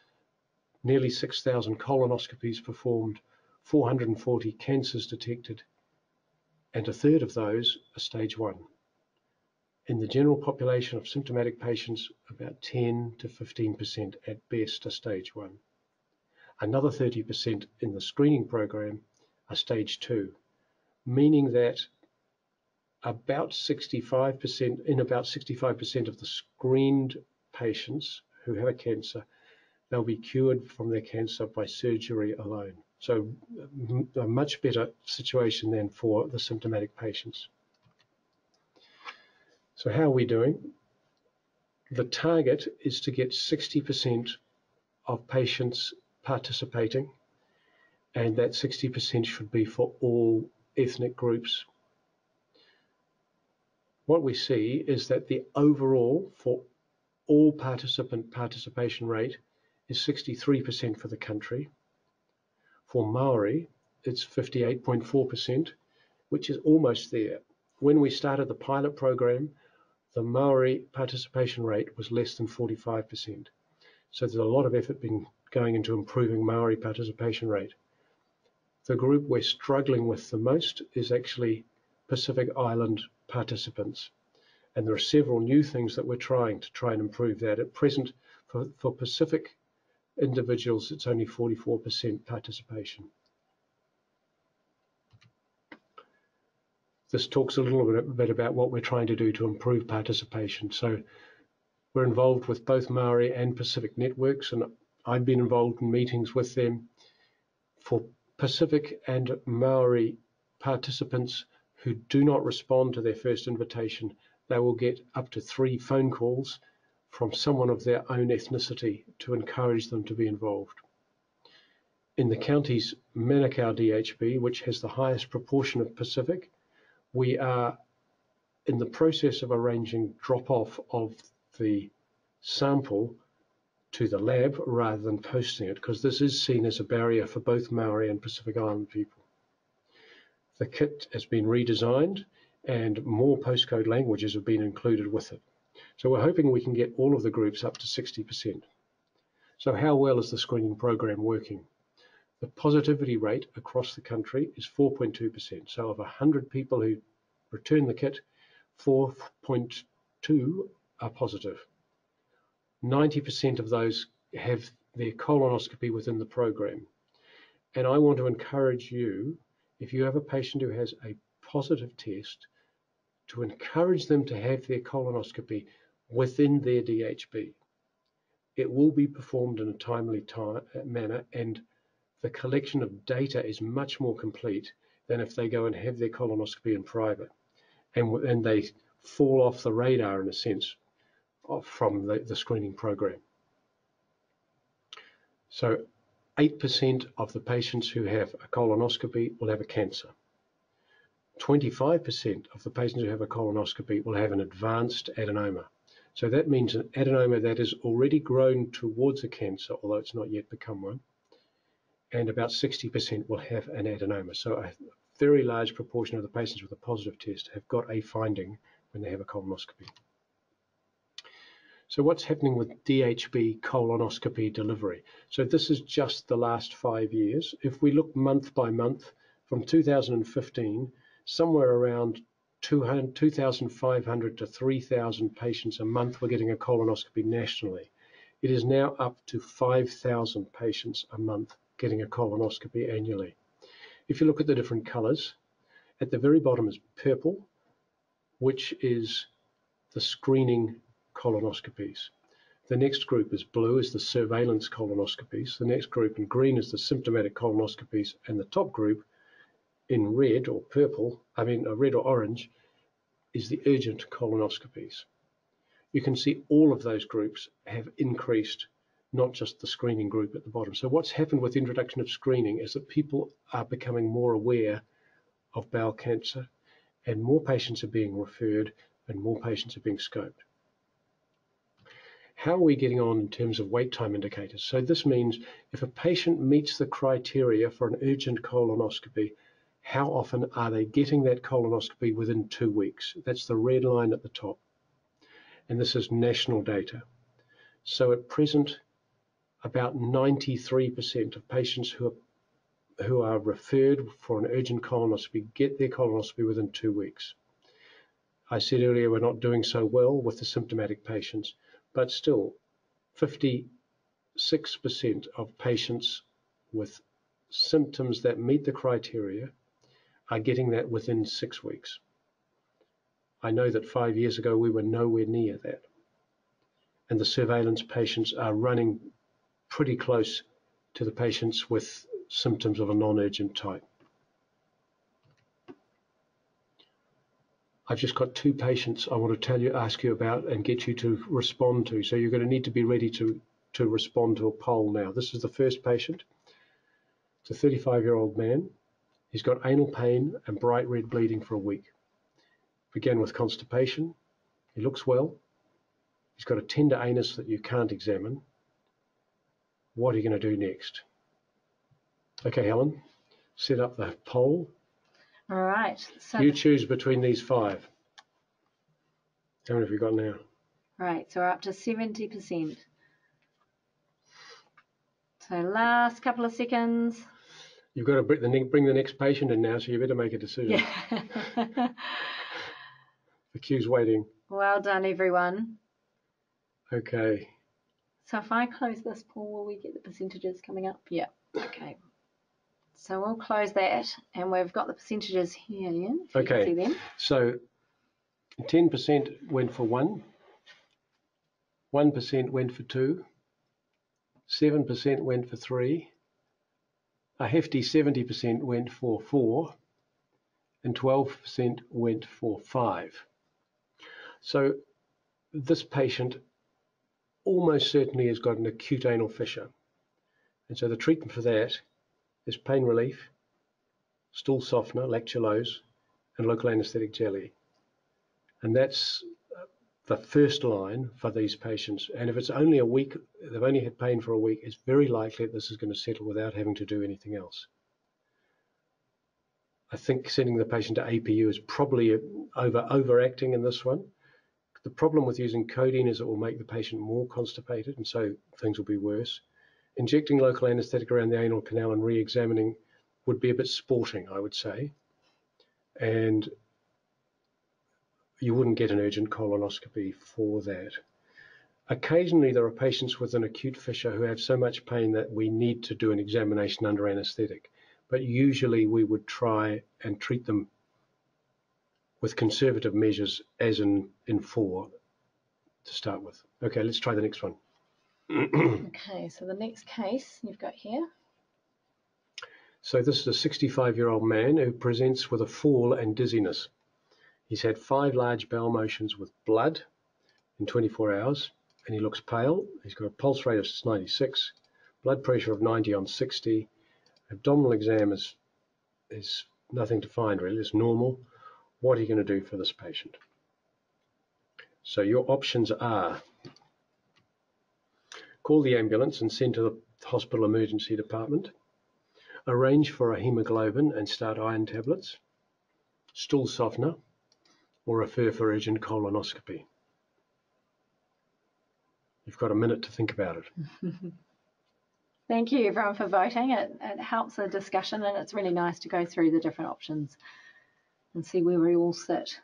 nearly 6,000 colonoscopies performed, 440 cancers detected, and a third of those are stage one. In the general population of symptomatic patients, about 10 to 15% at best are stage one. Another 30% in the screening program are stage two, meaning that about 65%, in about 65% of the screened patients who have a cancer, they'll be cured from their cancer by surgery alone. So a much better situation than for the symptomatic patients. So how are we doing? The target is to get 60% of patients participating, and that 60% should be for all ethnic groups, what we see is that the overall for all participant participation rate is 63% for the country. For Maori, it's 58.4%, which is almost there. When we started the pilot program, the Maori participation rate was less than 45%. So there's a lot of effort being going into improving Maori participation rate. The group we're struggling with the most is actually Pacific Island participants. And there are several new things that we're trying to try and improve that. At present, for, for Pacific individuals, it's only 44% participation. This talks a little bit, about what we're trying to do to improve participation. So we're involved with both Maori and Pacific networks, and I've been involved in meetings with them. For Pacific and Maori participants who do not respond to their first invitation, they will get up to three phone calls from someone of their own ethnicity to encourage them to be involved. In the Counties Manukau DHB, which has the highest proportion of Pacific, we are in the process of arranging drop-off of the sample to the lab rather than posting it, because this is seen as a barrier for both Maori and Pacific Island people. The kit has been redesigned and more postcode languages have been included with it. So we're hoping we can get all of the groups up to 60%. So how well is the screening program working? The positivity rate across the country is 4.2%. So of 100 people who return the kit, 4.2 are positive. 90% of those have their colonoscopy within the program. And I want to encourage you, if you have a patient who has a positive test, to encourage them to have their colonoscopy within their DHB. It will be performed in a timely time, uh, manner and the collection of data is much more complete than if they go and have their colonoscopy in private. And, and they fall off the radar in a sense from the, the screening program. So 8% of the patients who have a colonoscopy will have a cancer. 25% of the patients who have a colonoscopy will have an advanced adenoma. So that means an adenoma that is already grown towards a cancer, although it's not yet become one. And about 60% will have an adenoma. So a very large proportion of the patients with a positive test have got a finding when they have a colonoscopy. So what's happening with DHB colonoscopy delivery? So this is just the last five years. If we look month by month, from 2015 somewhere around 2,500 to 3,000 patients a month were getting a colonoscopy nationally. It is now up to 5,000 patients a month getting a colonoscopy annually. If you look at the different colors, at the very bottom is purple, which is the screening colonoscopies. The next group is blue is the surveillance colonoscopies. The next group in green is the symptomatic colonoscopies. And the top group in red or purple, I mean uh, red or orange, is the urgent colonoscopies. You can see all of those groups have increased, not just the screening group at the bottom. So what's happened with the introduction of screening is that people are becoming more aware of bowel cancer and more patients are being referred and more patients are being scoped. How are we getting on in terms of wait time indicators? So this means if a patient meets the criteria for an urgent colonoscopy, how often are they getting that colonoscopy within two weeks? That's the red line at the top. And this is national data. So at present, about 93% of patients who are, who are referred for an urgent colonoscopy get their colonoscopy within two weeks. I said earlier we're not doing so well with the symptomatic patients, but still 56% of patients with symptoms that meet the criteria are getting that within six weeks. I know that five years ago we were nowhere near that. And the surveillance patients are running pretty close to the patients with symptoms of a non-urgent type. I've just got two patients I want to tell you, ask you about and get you to respond to. So you're going to need to be ready to, to respond to a poll now. This is the first patient. It's a 35 year old man He's got anal pain and bright red bleeding for a week. Began with constipation. He looks well. He's got a tender anus that you can't examine. What are you going to do next? Okay, Helen, set up the poll. All right. So You choose between these five. How many have you got now? right, so we're up to seventy percent. So last couple of seconds. You've got to bring the, bring the next patient in now, so you better make a decision. Yeah. The queue's waiting. well done, everyone. Okay. So if I close this pool, will we get the percentages coming up? Yeah. Okay. So we'll close that, and we've got the percentages here. Ian, if you can Okay. So 10% went for one, 1% went for two, 7% went for three, a hefty 70% went for four, and 12% went for five. So this patient almost certainly has got an acute anal fissure. And so the treatment for that is pain relief, stool softener, lactulose, and local anesthetic jelly. And that's the first line for these patients. And if it's only a week, they've only had pain for a week, it's very likely that this is going to settle without having to do anything else. I think sending the patient to APU is probably over overacting in this one. The problem with using codeine is it will make the patient more constipated, and so things will be worse. Injecting local anesthetic around the anal canal and re-examining would be a bit sporting, I would say. And you wouldn't get an urgent colonoscopy for that. Occasionally, there are patients with an acute fissure who have so much pain that we need to do an examination under anesthetic. But usually, we would try and treat them with conservative measures, as in, in four, to start with. Okay, let's try the next one. Okay, so the next case you've got here. So, this is a 65 year old man who presents with a fall and dizziness. He's had five large bowel motions with blood in 24 hours, and he looks pale. He's got a pulse rate of 96, blood pressure of 90 on 60. Abdominal exam is, is nothing to find really, it's normal. What are you going to do for this patient? So, your options are call the ambulance and send to the hospital emergency department arrange for a hemoglobin and start iron tablets, stool softener, or refer for urgent colonoscopy. You've got a minute to think about it. Thank you everyone for voting. It, it helps the discussion and it's really nice to go through the different options and see where we all sit.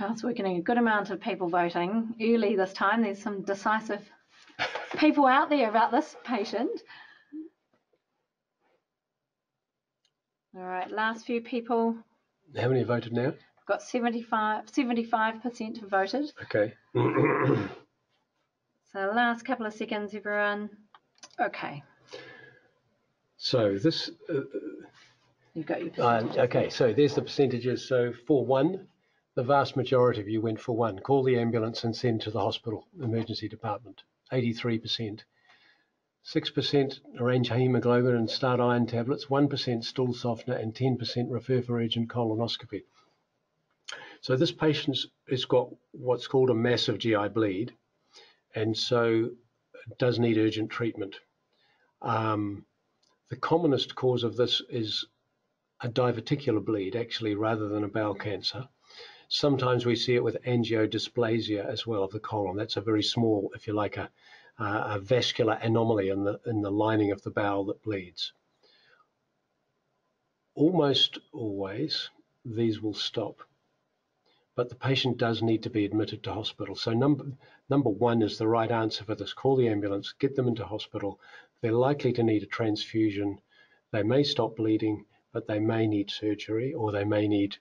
Oh, so we're getting a good amount of people voting early this time. There's some decisive people out there about this patient. All right, last few people. How many voted now? We've got 75, 75% have voted. Okay. So last couple of seconds, everyone. Okay, so this, uh, you've got your uh, okay, so there's the percentages. So for one, the vast majority of you went for one. Call the ambulance and send to the hospital emergency department. 83%. 6% arrange hemoglobin and start iron tablets, 1% stool softener, and 10% refer for urgent colonoscopy. So this patient has got what's called a massive GI bleed, and so does need urgent treatment. Um, the commonest cause of this is a diverticular bleed, actually, rather than a bowel cancer. Sometimes we see it with angiodysplasia as well of the colon. That's a very small, if you like, a, a vascular anomaly in the in the lining of the bowel that bleeds. Almost always, these will stop, but the patient does need to be admitted to hospital. So number number one is the right answer for this. Call the ambulance, get them into hospital. They're likely to need a transfusion. They may stop bleeding, but they may need surgery or they may need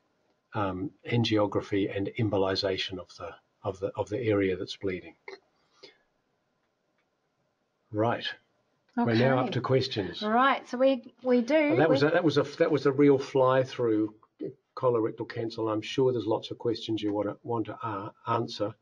um, angiography and embolization of the of the of the area that's bleeding. Right. We're now up Okay. to questions. Right, so we we do. That was a, that was a that was a real fly through colorectal cancer. I'm sure there's lots of questions you want to want to uh, answer,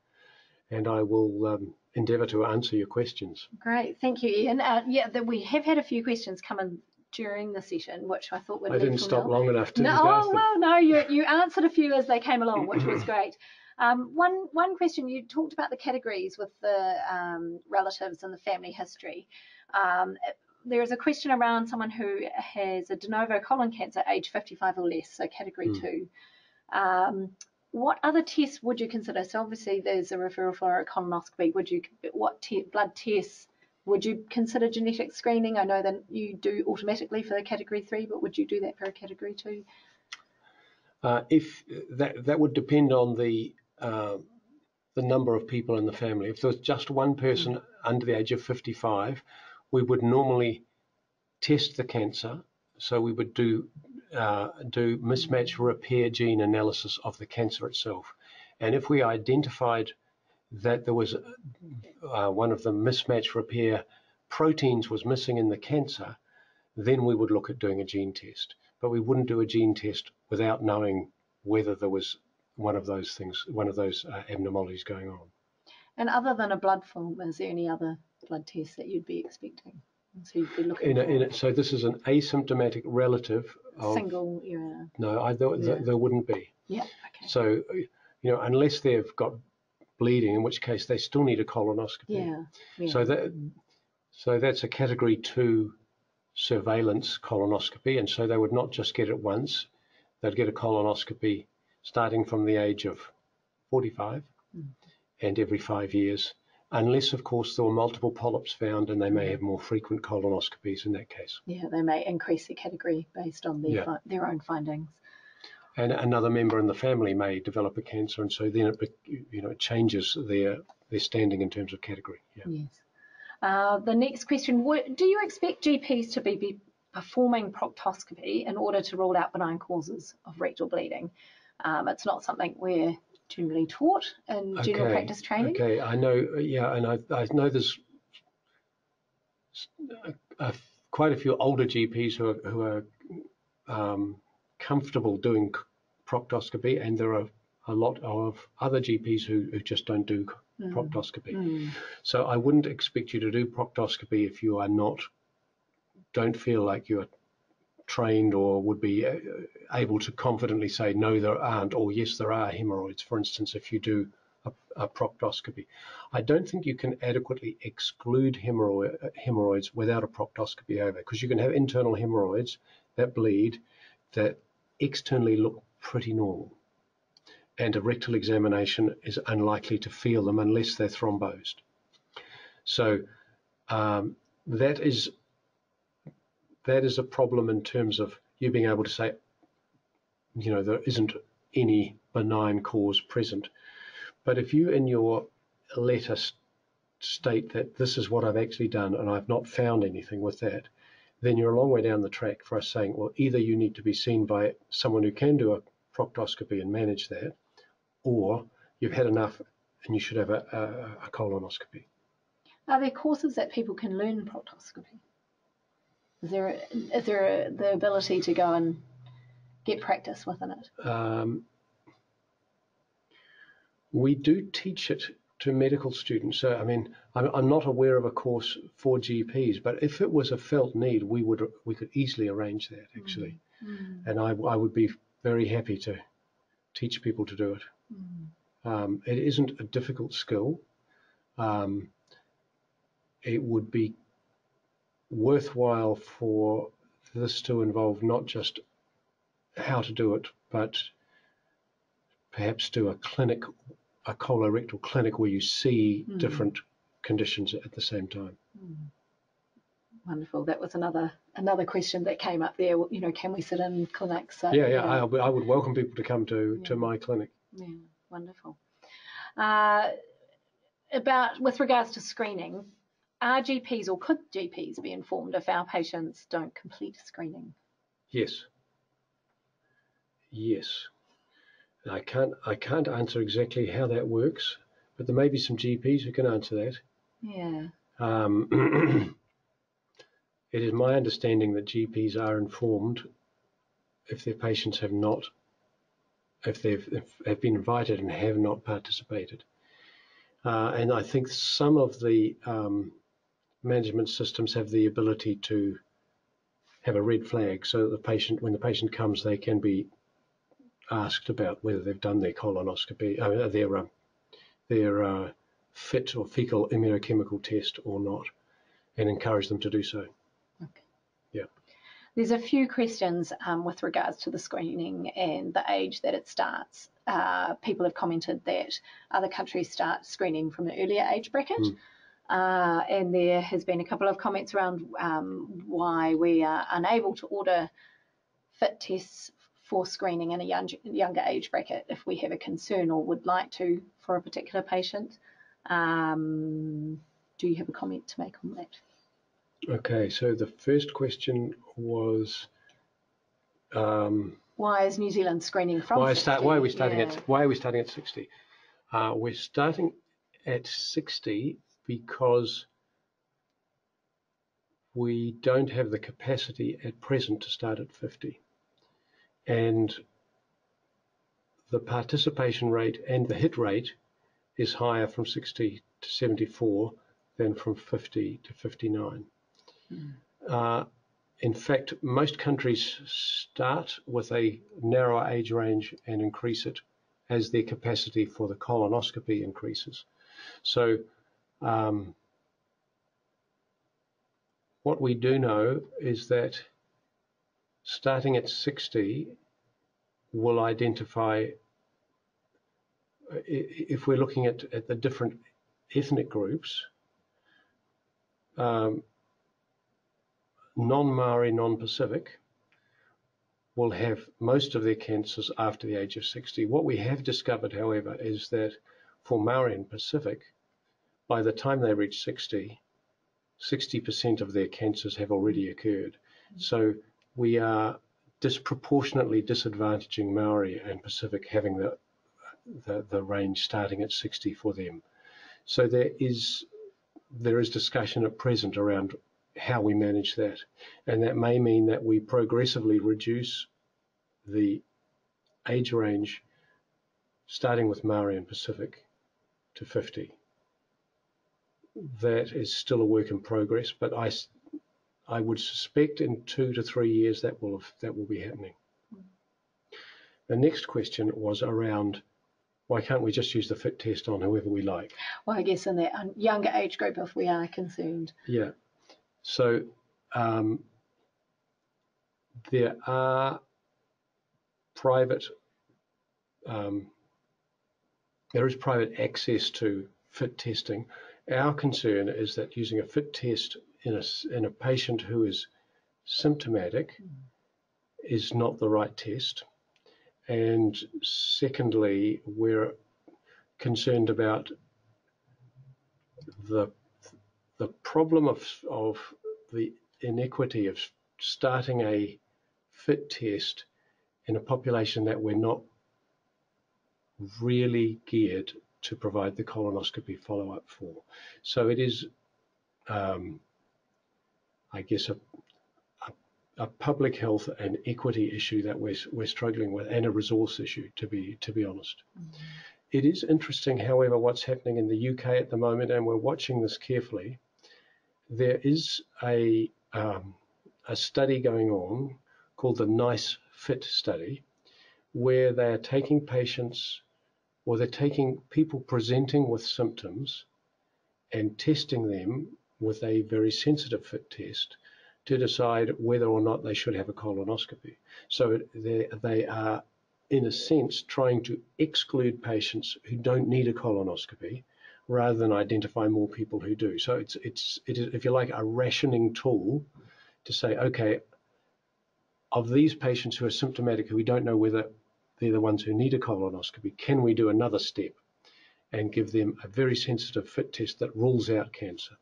and I will um, endeavour to answer your questions. Great, thank you, Ian. Uh, yeah, the, we have had a few questions come in during the session, which I thought would. I didn't stop long enough to No, oh, well, no, you you answered a few as they came along, which was great. Um, one one question you talked about the categories with the um, relatives and the family history. Um, there is a question around someone who has a de novo colon cancer, age 55 or less, so category Mm. two. Um, what other tests would you consider? So obviously there's a referral for a colonoscopy. Would you what te- blood tests would you consider genetic screening? I know that you do automatically for the category three, but would you do that for a category two? Uh, if that that would depend on the uh, the number of people in the family. If there was just one person under the age of 55, we would normally test the cancer. So we would do uh, do mismatch repair gene analysis of the cancer itself, and if we identified that there was uh, one of the mismatch repair proteins was missing in the cancer, then we would look at doing a gene test. But we wouldn't do a gene test without knowing whether there was one of those things, one of those uh, abnormalities going on. And other than a blood film, is there any other blood tests that you'd be expecting? So you'd be looking In a, in so this is an asymptomatic relative of single era. no, I, there, Yeah. there wouldn't be. Yeah. Okay. So you know, unless they've got bleeding, in which case they still need a colonoscopy. Yeah. yeah. So that so that's a category two surveillance colonoscopy, and so they would not just get it once; they'd get a colonoscopy starting from the age of 45 Mm. and every five years, unless, of course, there were multiple polyps found, and they may have more frequent colonoscopies in that case. yeah, they may increase the category based on their Yeah. their own findings. And another member in the family may develop a cancer, and so then it you know it changes their their standing in terms of category. Yeah. Yes. Uh, the next question: Do you expect GPs to be, be performing proctoscopy in order to rule out benign causes of rectal bleeding? Um, it's not something we're generally taught in general practice training. Okay, I know. Yeah, and I, I know there's a, a, quite a few older GPs who are who are um, comfortable doing proctoscopy, and there are a lot of other GPs who, who just don't do Mm. proctoscopy. Mm. So I wouldn't expect you to do proctoscopy if you are not don't feel like you're trained or would be uh, able to confidently say no there aren't or yes there are hemorrhoids for instance if you do a, a proctoscopy. I don't think you can adequately exclude hemorrhoid, hemorrhoids without a proctoscopy over because you can have internal hemorrhoids that bleed that externally look pretty normal and a rectal examination is unlikely to feel them unless they're thrombosed. So um, that is that is a problem in terms of you being able to say, you know, there isn't any benign cause present. But if you in your letter state that this is what I've actually done and I've not found anything with that, then you're a long way down the track for us saying, well, either you need to be seen by someone who can do a proctoscopy and manage that, or you've had enough and you should have a, a, a colonoscopy. Are there courses that people can learn proctoscopy? Is there is there the ability to go and get practice within it? Um, we do teach it to medical students. So, I mean, I'm, I'm not aware of a course for GPs, but if it was a felt need, we would we could easily arrange that actually, and I, I would be very happy to teach people to do it. Um, it isn't a difficult skill. Um, it would be worthwhile for this to involve not just how to do it, but perhaps do a clinic, a colorectal clinic where you see Mm. different conditions at the same time. Wonderful. That was another another question that came up there. You know, can we sit in clinics? So, Yeah, yeah, I, I would welcome people to come to, to my clinic. Yeah, wonderful. Uh, about with regards to screening, are GPs or could GPs be informed if our patients don't complete screening? Yes. Yes. And I can't I can't answer exactly how that works, but there may be some GPs who can answer that. Yeah. Um, it is my understanding that GPs are informed if their patients have not, if they've if have been invited and have not participated. Uh, and I think some of the um, management systems have the ability to have a red flag so that the patient, when the patient comes, they can be asked about whether they've done their colonoscopy, uh, their, uh, their uh, FIT or fecal immunochemical test or not, and encourage them to do so. Okay. Yeah. There's a few questions um, with regards to the screening and the age that it starts. Uh, people have commented that other countries start screening from an earlier age bracket. Mm. Uh, and there has been a couple of comments around um, why we are unable to order fit tests for screening in a young, younger age bracket if we have a concern or would like to for a particular patient. Um, do you have a comment to make on that? Okay, so the first question was um, why is New Zealand screening from why, start, why are we starting yeah. at why are we starting at 60? Uh, we're starting at 60 because we don't have the capacity at present to start at 50. And the participation rate and the hit rate is higher from 60 to 74 than from 50 to 59. Mm. Uh, in fact, most countries start with a narrower age range and increase it as their capacity for the colonoscopy increases. So, um, what we do know is that starting at 60 will identify if we're looking at, at the different ethnic groups, um, non-Maori, non-Pacific will have most of their cancers after the age of 60. What we have discovered, however, is that for Maori and Pacific, by the time they reach 60, 60% of their cancers have already occurred. Mm-hmm. So we are disproportionately disadvantaging Maori and Pacific having the, the, the range starting at 60 for them. So there is there is discussion at present around how we manage that, and that may mean that we progressively reduce the age range starting with Maori and Pacific to 50. That is still a work in progress, but I I would suspect in two to three years that will have, that will be happening. The next question was around why can't we just use the fit test on whoever we like? Well, I guess in that younger age group, if we are concerned. Yeah. So um, there are private, um, there is private access to fit testing. Our concern is that using a fit test in a, in a patient who is symptomatic is not the right test. And secondly, we're concerned about the the problem of of the inequity of starting a fit test in a population that we're not really geared to provide the colonoscopy follow up for. So it is um, I guess, a, a, a, public health and equity issue that we're, we're struggling with, and a resource issue, to be to be honest. Mm-hmm. It is interesting, however, what's happening in the UK at the moment, and we're watching this carefully. There is a um, a study going on called the NICE Fit study, where they are taking patients or they're taking people presenting with symptoms and testing them with a very sensitive fit test to decide whether or not they should have a colonoscopy. So they, they are, in a sense, trying to exclude patients who don't need a colonoscopy rather than identify more people who do. So it's, it's, it is, if you like, a rationing tool to say, okay, of these patients who are symptomatic, who we don't know whether they're the ones who need a colonoscopy, can we do another step and give them a very sensitive fit test that rules out cancer?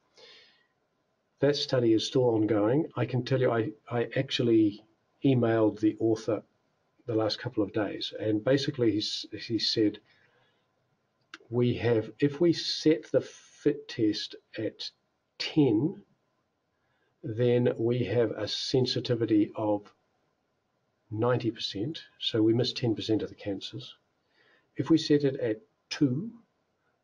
that study is still ongoing. I can tell you, I, I actually emailed the author the last couple of days, and basically he, he said, we have, if we set the fit test at 10, then we have a sensitivity of 90%, so we miss 10% of the cancers. If we set it at 2,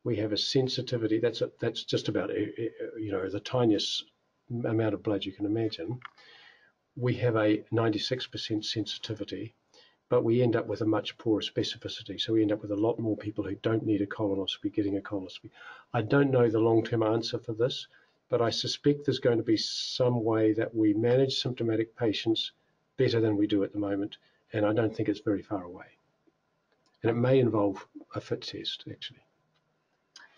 we have a sensitivity. That's a, that's just about eh, eh, you know the tiniest amount of blood you can imagine. We have a 96% sensitivity, but we end up with a much poorer specificity. So we end up with a lot more people who don't need a colonoscopy getting a colonoscopy. I don't know the long-term answer for this, but I suspect there's going to be some way that we manage symptomatic patients better than we do at the moment, and I don't think it's very far away. And it may involve a FIT test, actually.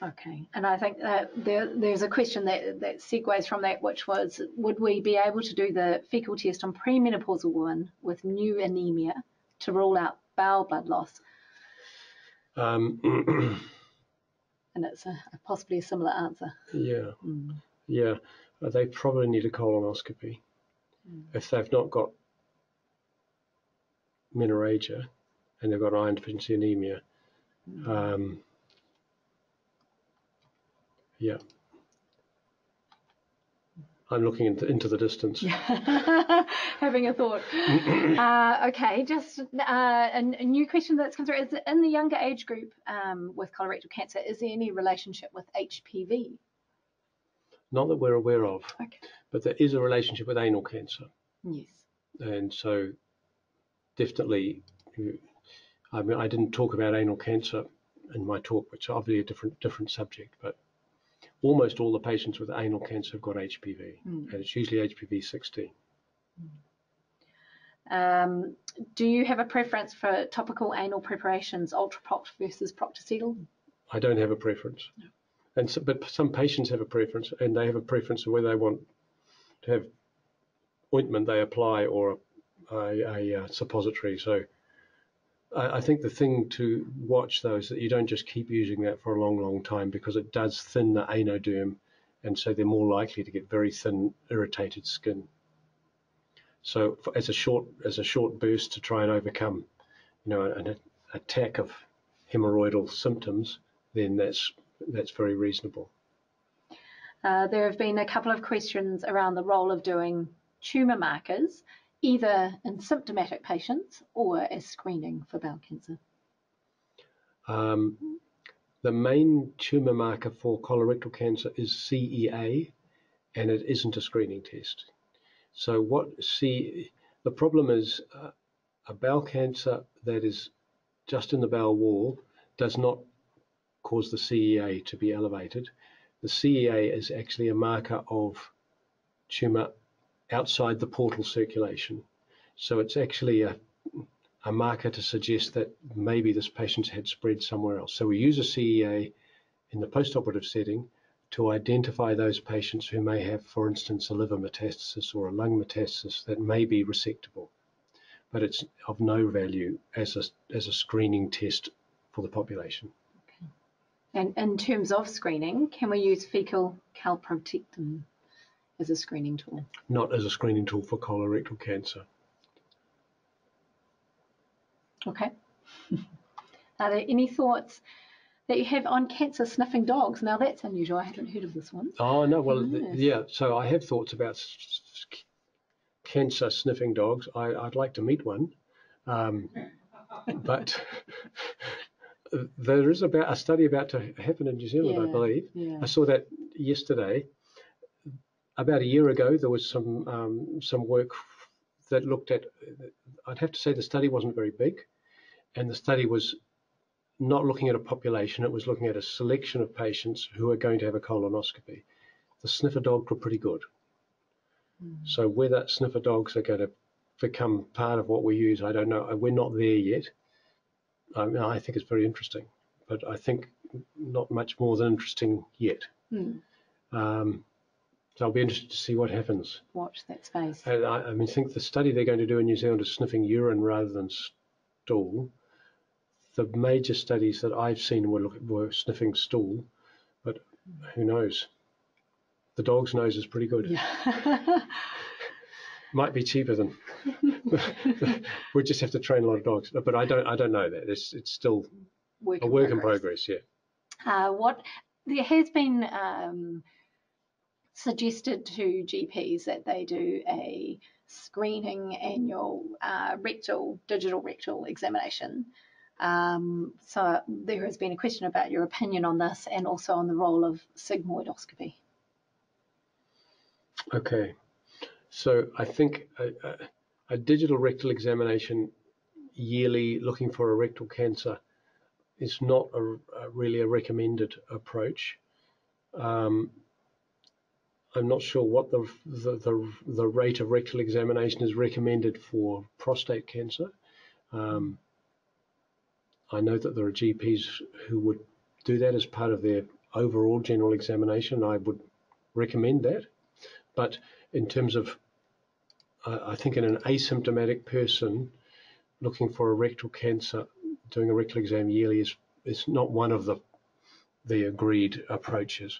Okay, and I think that there, there's a question that, that segues from that, which was, would we be able to do the fecal test on premenopausal women with new anemia to rule out bowel blood loss? Um, and it's a, possibly a similar answer. Yeah, mm. yeah, they probably need a colonoscopy mm. if they've not got menorrhagia and they've got iron deficiency anemia. Mm. Um, yeah. I'm looking into, into the distance. Having a thought. uh, okay, just uh, a, a, new question that's come through. Is in the younger age group um, with colorectal cancer, is there any relationship with HPV? Not that we're aware of. Okay. But there is a relationship with anal cancer. Yes. And so definitely, I mean, I didn't talk about anal cancer in my talk, which is obviously a different different subject, but almost all the patients with anal cancer have got HPV, mm. and it's usually HPV 16. Um, do you have a preference for topical anal preparations, ultraproct versus Proctosedyl? I don't have a preference. No. And so, but some patients have a preference, and they have a preference of whether they want to have ointment they apply or a, a, uh, suppository. So I, I think the thing to watch though is that you don't just keep using that for a long, long time because it does thin the anoderm, and so they're more likely to get very thin, irritated skin. So for, as a short as a short burst to try and overcome, you know, an attack of hemorrhoidal symptoms, then that's that's very reasonable. Uh, there have been a couple of questions around the role of doing tumour markers either in symptomatic patients or as screening for bowel cancer? Um, the main tumour marker for colorectal cancer is CEA, and it isn't a screening test. So what the problem is uh, a bowel cancer that is just in the bowel wall does not cause the CEA to be elevated. The CEA is actually a marker of tumour outside the portal circulation. So it's actually a, a marker to suggest that maybe this patient's had spread somewhere else. So we use a CEA in the postoperative setting to identify those patients who may have, for instance, a liver metastasis or a lung metastasis that may be resectable. But it's of no value as a, as a screening test for the population. And in terms of screening, can we use fecal calprotectin? As a screening tool? Not as a screening tool for colorectal cancer. Okay. Are there any thoughts that you have on cancer sniffing dogs? Now that's unusual. I haven't heard of this one. Oh no, well yes. yeah. So I have thoughts about cancer sniffing dogs. I, would like to meet one, um, but there is about a study about to happen in New Zealand, yeah, I believe. Yeah. I saw that yesterday about a year ago, there was some um, some work that looked at. I'd have to say the study wasn't very big, and the study was not looking at a population. It was looking at a selection of patients who are going to have a colonoscopy. The sniffer dogs were pretty good. Mm. So whether sniffer dogs are going to become part of what we use, I don't know. We're not there yet. I, mean, I think it's very interesting, but I think not much more than interesting yet. Mm. Um, so I'll be interested to see what happens. Watch that space. And I, I mean, think the study they're going to do in New Zealand is sniffing urine rather than stool. The major studies that I've seen were, were sniffing stool, but who knows? The dog's nose is pretty good. Yeah. Might be cheaper than. we just have to train a lot of dogs, but I don't. I don't know that. It's it's still work a work progress. in progress. Yeah. Uh, what there has been. Um, suggested to GPs that they do a screening annual uh, rectal, digital rectal examination Um, so there has been a question about your opinion on this and also on the role of sigmoidoscopy. Okay, so I think a, a, a digital rectal examination yearly looking for a rectal cancer is not a, really a recommended approach. Um, I'm not sure what the, the, the, the, rate of rectal examination is recommended for prostate cancer. Um, I know that there are GPs who would do that as part of their overall general examination. I would recommend that. But in terms of, uh, I think in an asymptomatic person looking for a rectal cancer, doing a rectal exam yearly is, is not one of the, the agreed approaches.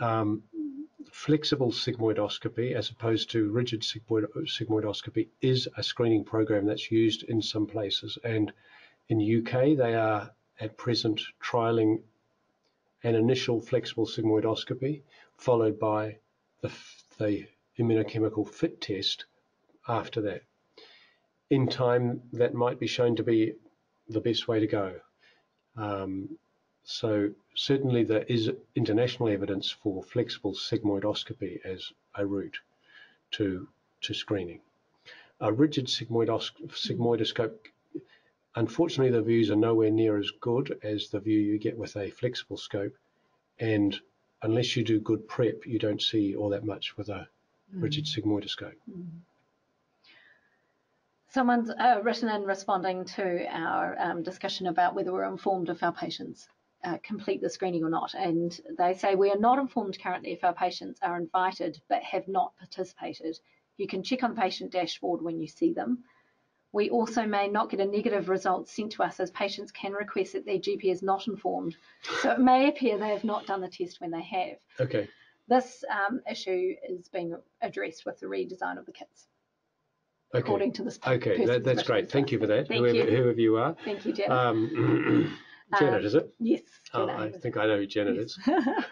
Mm. Um, flexible sigmoidoscopy as opposed to rigid sigmoidoscopy is a screening program that's used in some places. And in UK, they are at present trialing an initial flexible sigmoidoscopy followed by the, the immunochemical fit test after that. In time, that might be shown to be the best way to go. Um, so certainly there is international evidence for flexible sigmoidoscopy as a route to, to screening. A rigid sigmoidos sigmoidoscope, unfortunately the views are nowhere near as good as the view you get with a flexible scope and unless you do good prep, you don't see all that much with a mm. rigid sigmoidoscope. Mm. Someone's uh, written in responding to our um, discussion about whether we're informed of our patients uh, complete the screening or not. And they say we are not informed currently if our patients are invited but have not participated. You can check on the patient dashboard when you see them. We also may not get a negative result sent to us as patients can request that their GP is not informed. So it may appear they have not done the test when they have. Okay. This um, issue is being addressed with the redesign of the kits. Okay. According to this. Okay, that, that's great. Thank you for that, Thank whoever, you. whoever you are. Thank you, Janet. Um, Janet, um, is it? Yes. Oh, I think I know who Janet yes. is.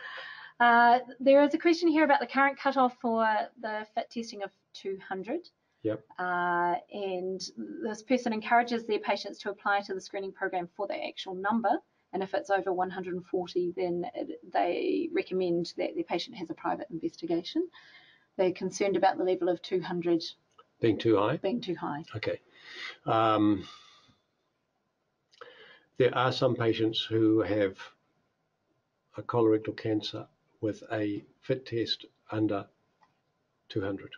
uh, there is a question here about the current cutoff for the fit testing of 200. Yep. Uh, and this person encourages their patients to apply to the screening program for the actual number. And if it's over 140, then it, they recommend that their patient has a private investigation. They're concerned about the level of 200 being too high. Being too high. Okay. Um, there are some patients who have a colorectal cancer with a fit test under 200.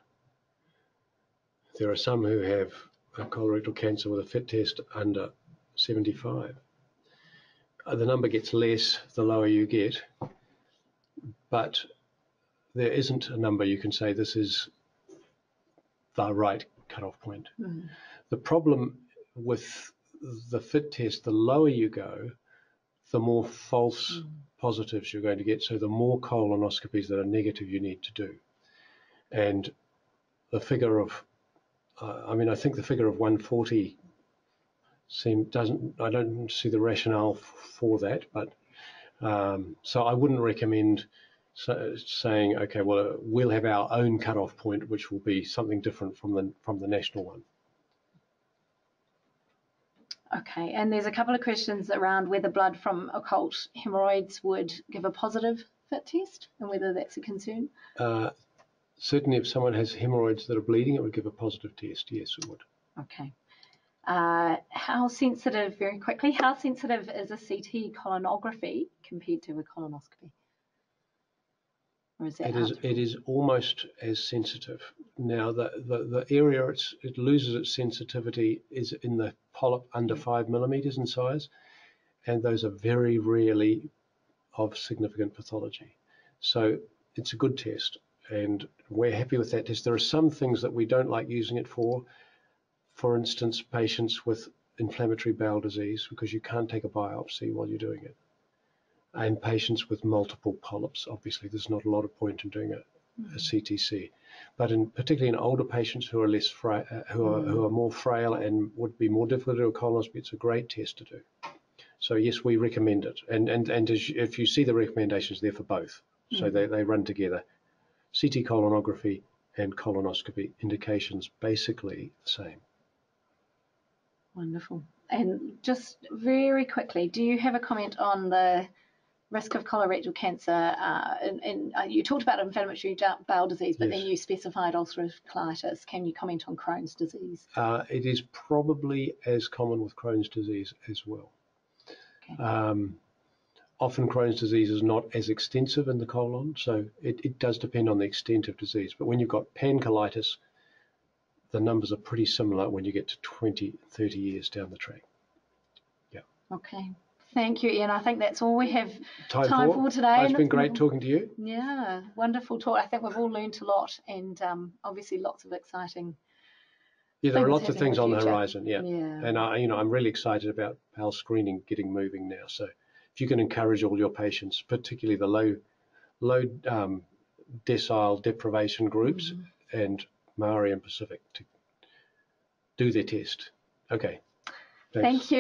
There are some who have a colorectal cancer with a fit test under 75. Uh, the number gets less the lower you get, but there isn't a number you can say this is the right cutoff point. Mm. The problem with the fit test, the lower you go, the more false mm. positives you're going to get. So the more colonoscopies that are negative you need to do. And the figure of, uh, I mean, I think the figure of 140 seem doesn't. I don't see the rationale for that, but um, so I wouldn't recommend so, saying, okay, well, we'll have our own cutoff point, which will be something different from the from the national one. Okay, and there's a couple of questions around whether blood from occult hemorrhoids would give a positive fit test and whether that's a concern. Uh, certainly, if someone has hemorrhoids that are bleeding, it would give a positive test. Yes, it would. Okay. Uh, how sensitive, very quickly, how sensitive is a CT colonography compared to a colonoscopy? Or is it is it is almost as sensitive. Now the, the, the area it loses its sensitivity is in the polyp under five millimeters in size, and those are very rarely of significant pathology. So it's a good test, and we're happy with that test. There are some things that we don't like using it for. For instance, patients with inflammatory bowel disease, because you can't take a biopsy while you're doing it and patients with multiple polyps. Obviously, there's not a lot of point in doing a, a CTC, but in particularly in older patients who are less fra- uh, who are who are more frail and would be more difficult to do a colonoscopy, it's a great test to do. So yes, we recommend it, and and and if you see the recommendations, they're for both, so mm-hmm. they they run together. CT colonography and colonoscopy indications basically the same. Wonderful. and just very quickly, do you have a comment on the risk of colorectal cancer? Uh, and, and uh, you talked about inflammatory bowel disease, but Yes. then you specified ulcerative colitis. Can you comment on Crohn's disease? Uh, it is probably as common with Crohn's disease as well. Okay. Um, often Crohn's disease is not as extensive in the colon, so it, it does depend on the extent of disease. But when you've got pancolitis, the numbers are pretty similar when you get to 20, 30 years down the track. Yeah. Okay. Thank you, Ian. I think that's all we have Time, time for, for today. It's been great Mm. talking to you. Yeah, wonderful talk. I think we've all learned a lot and um, obviously lots of exciting. Yeah, there are lots of things the on the horizon. Yeah. Yeah. And I, you know, I'm really excited about bowel screening getting moving now. So if you can encourage all your patients, particularly the low, low um, decile deprivation groups Mm-hmm. and Maori and Pacific, to do their test. Okay. Thanks. Thank you.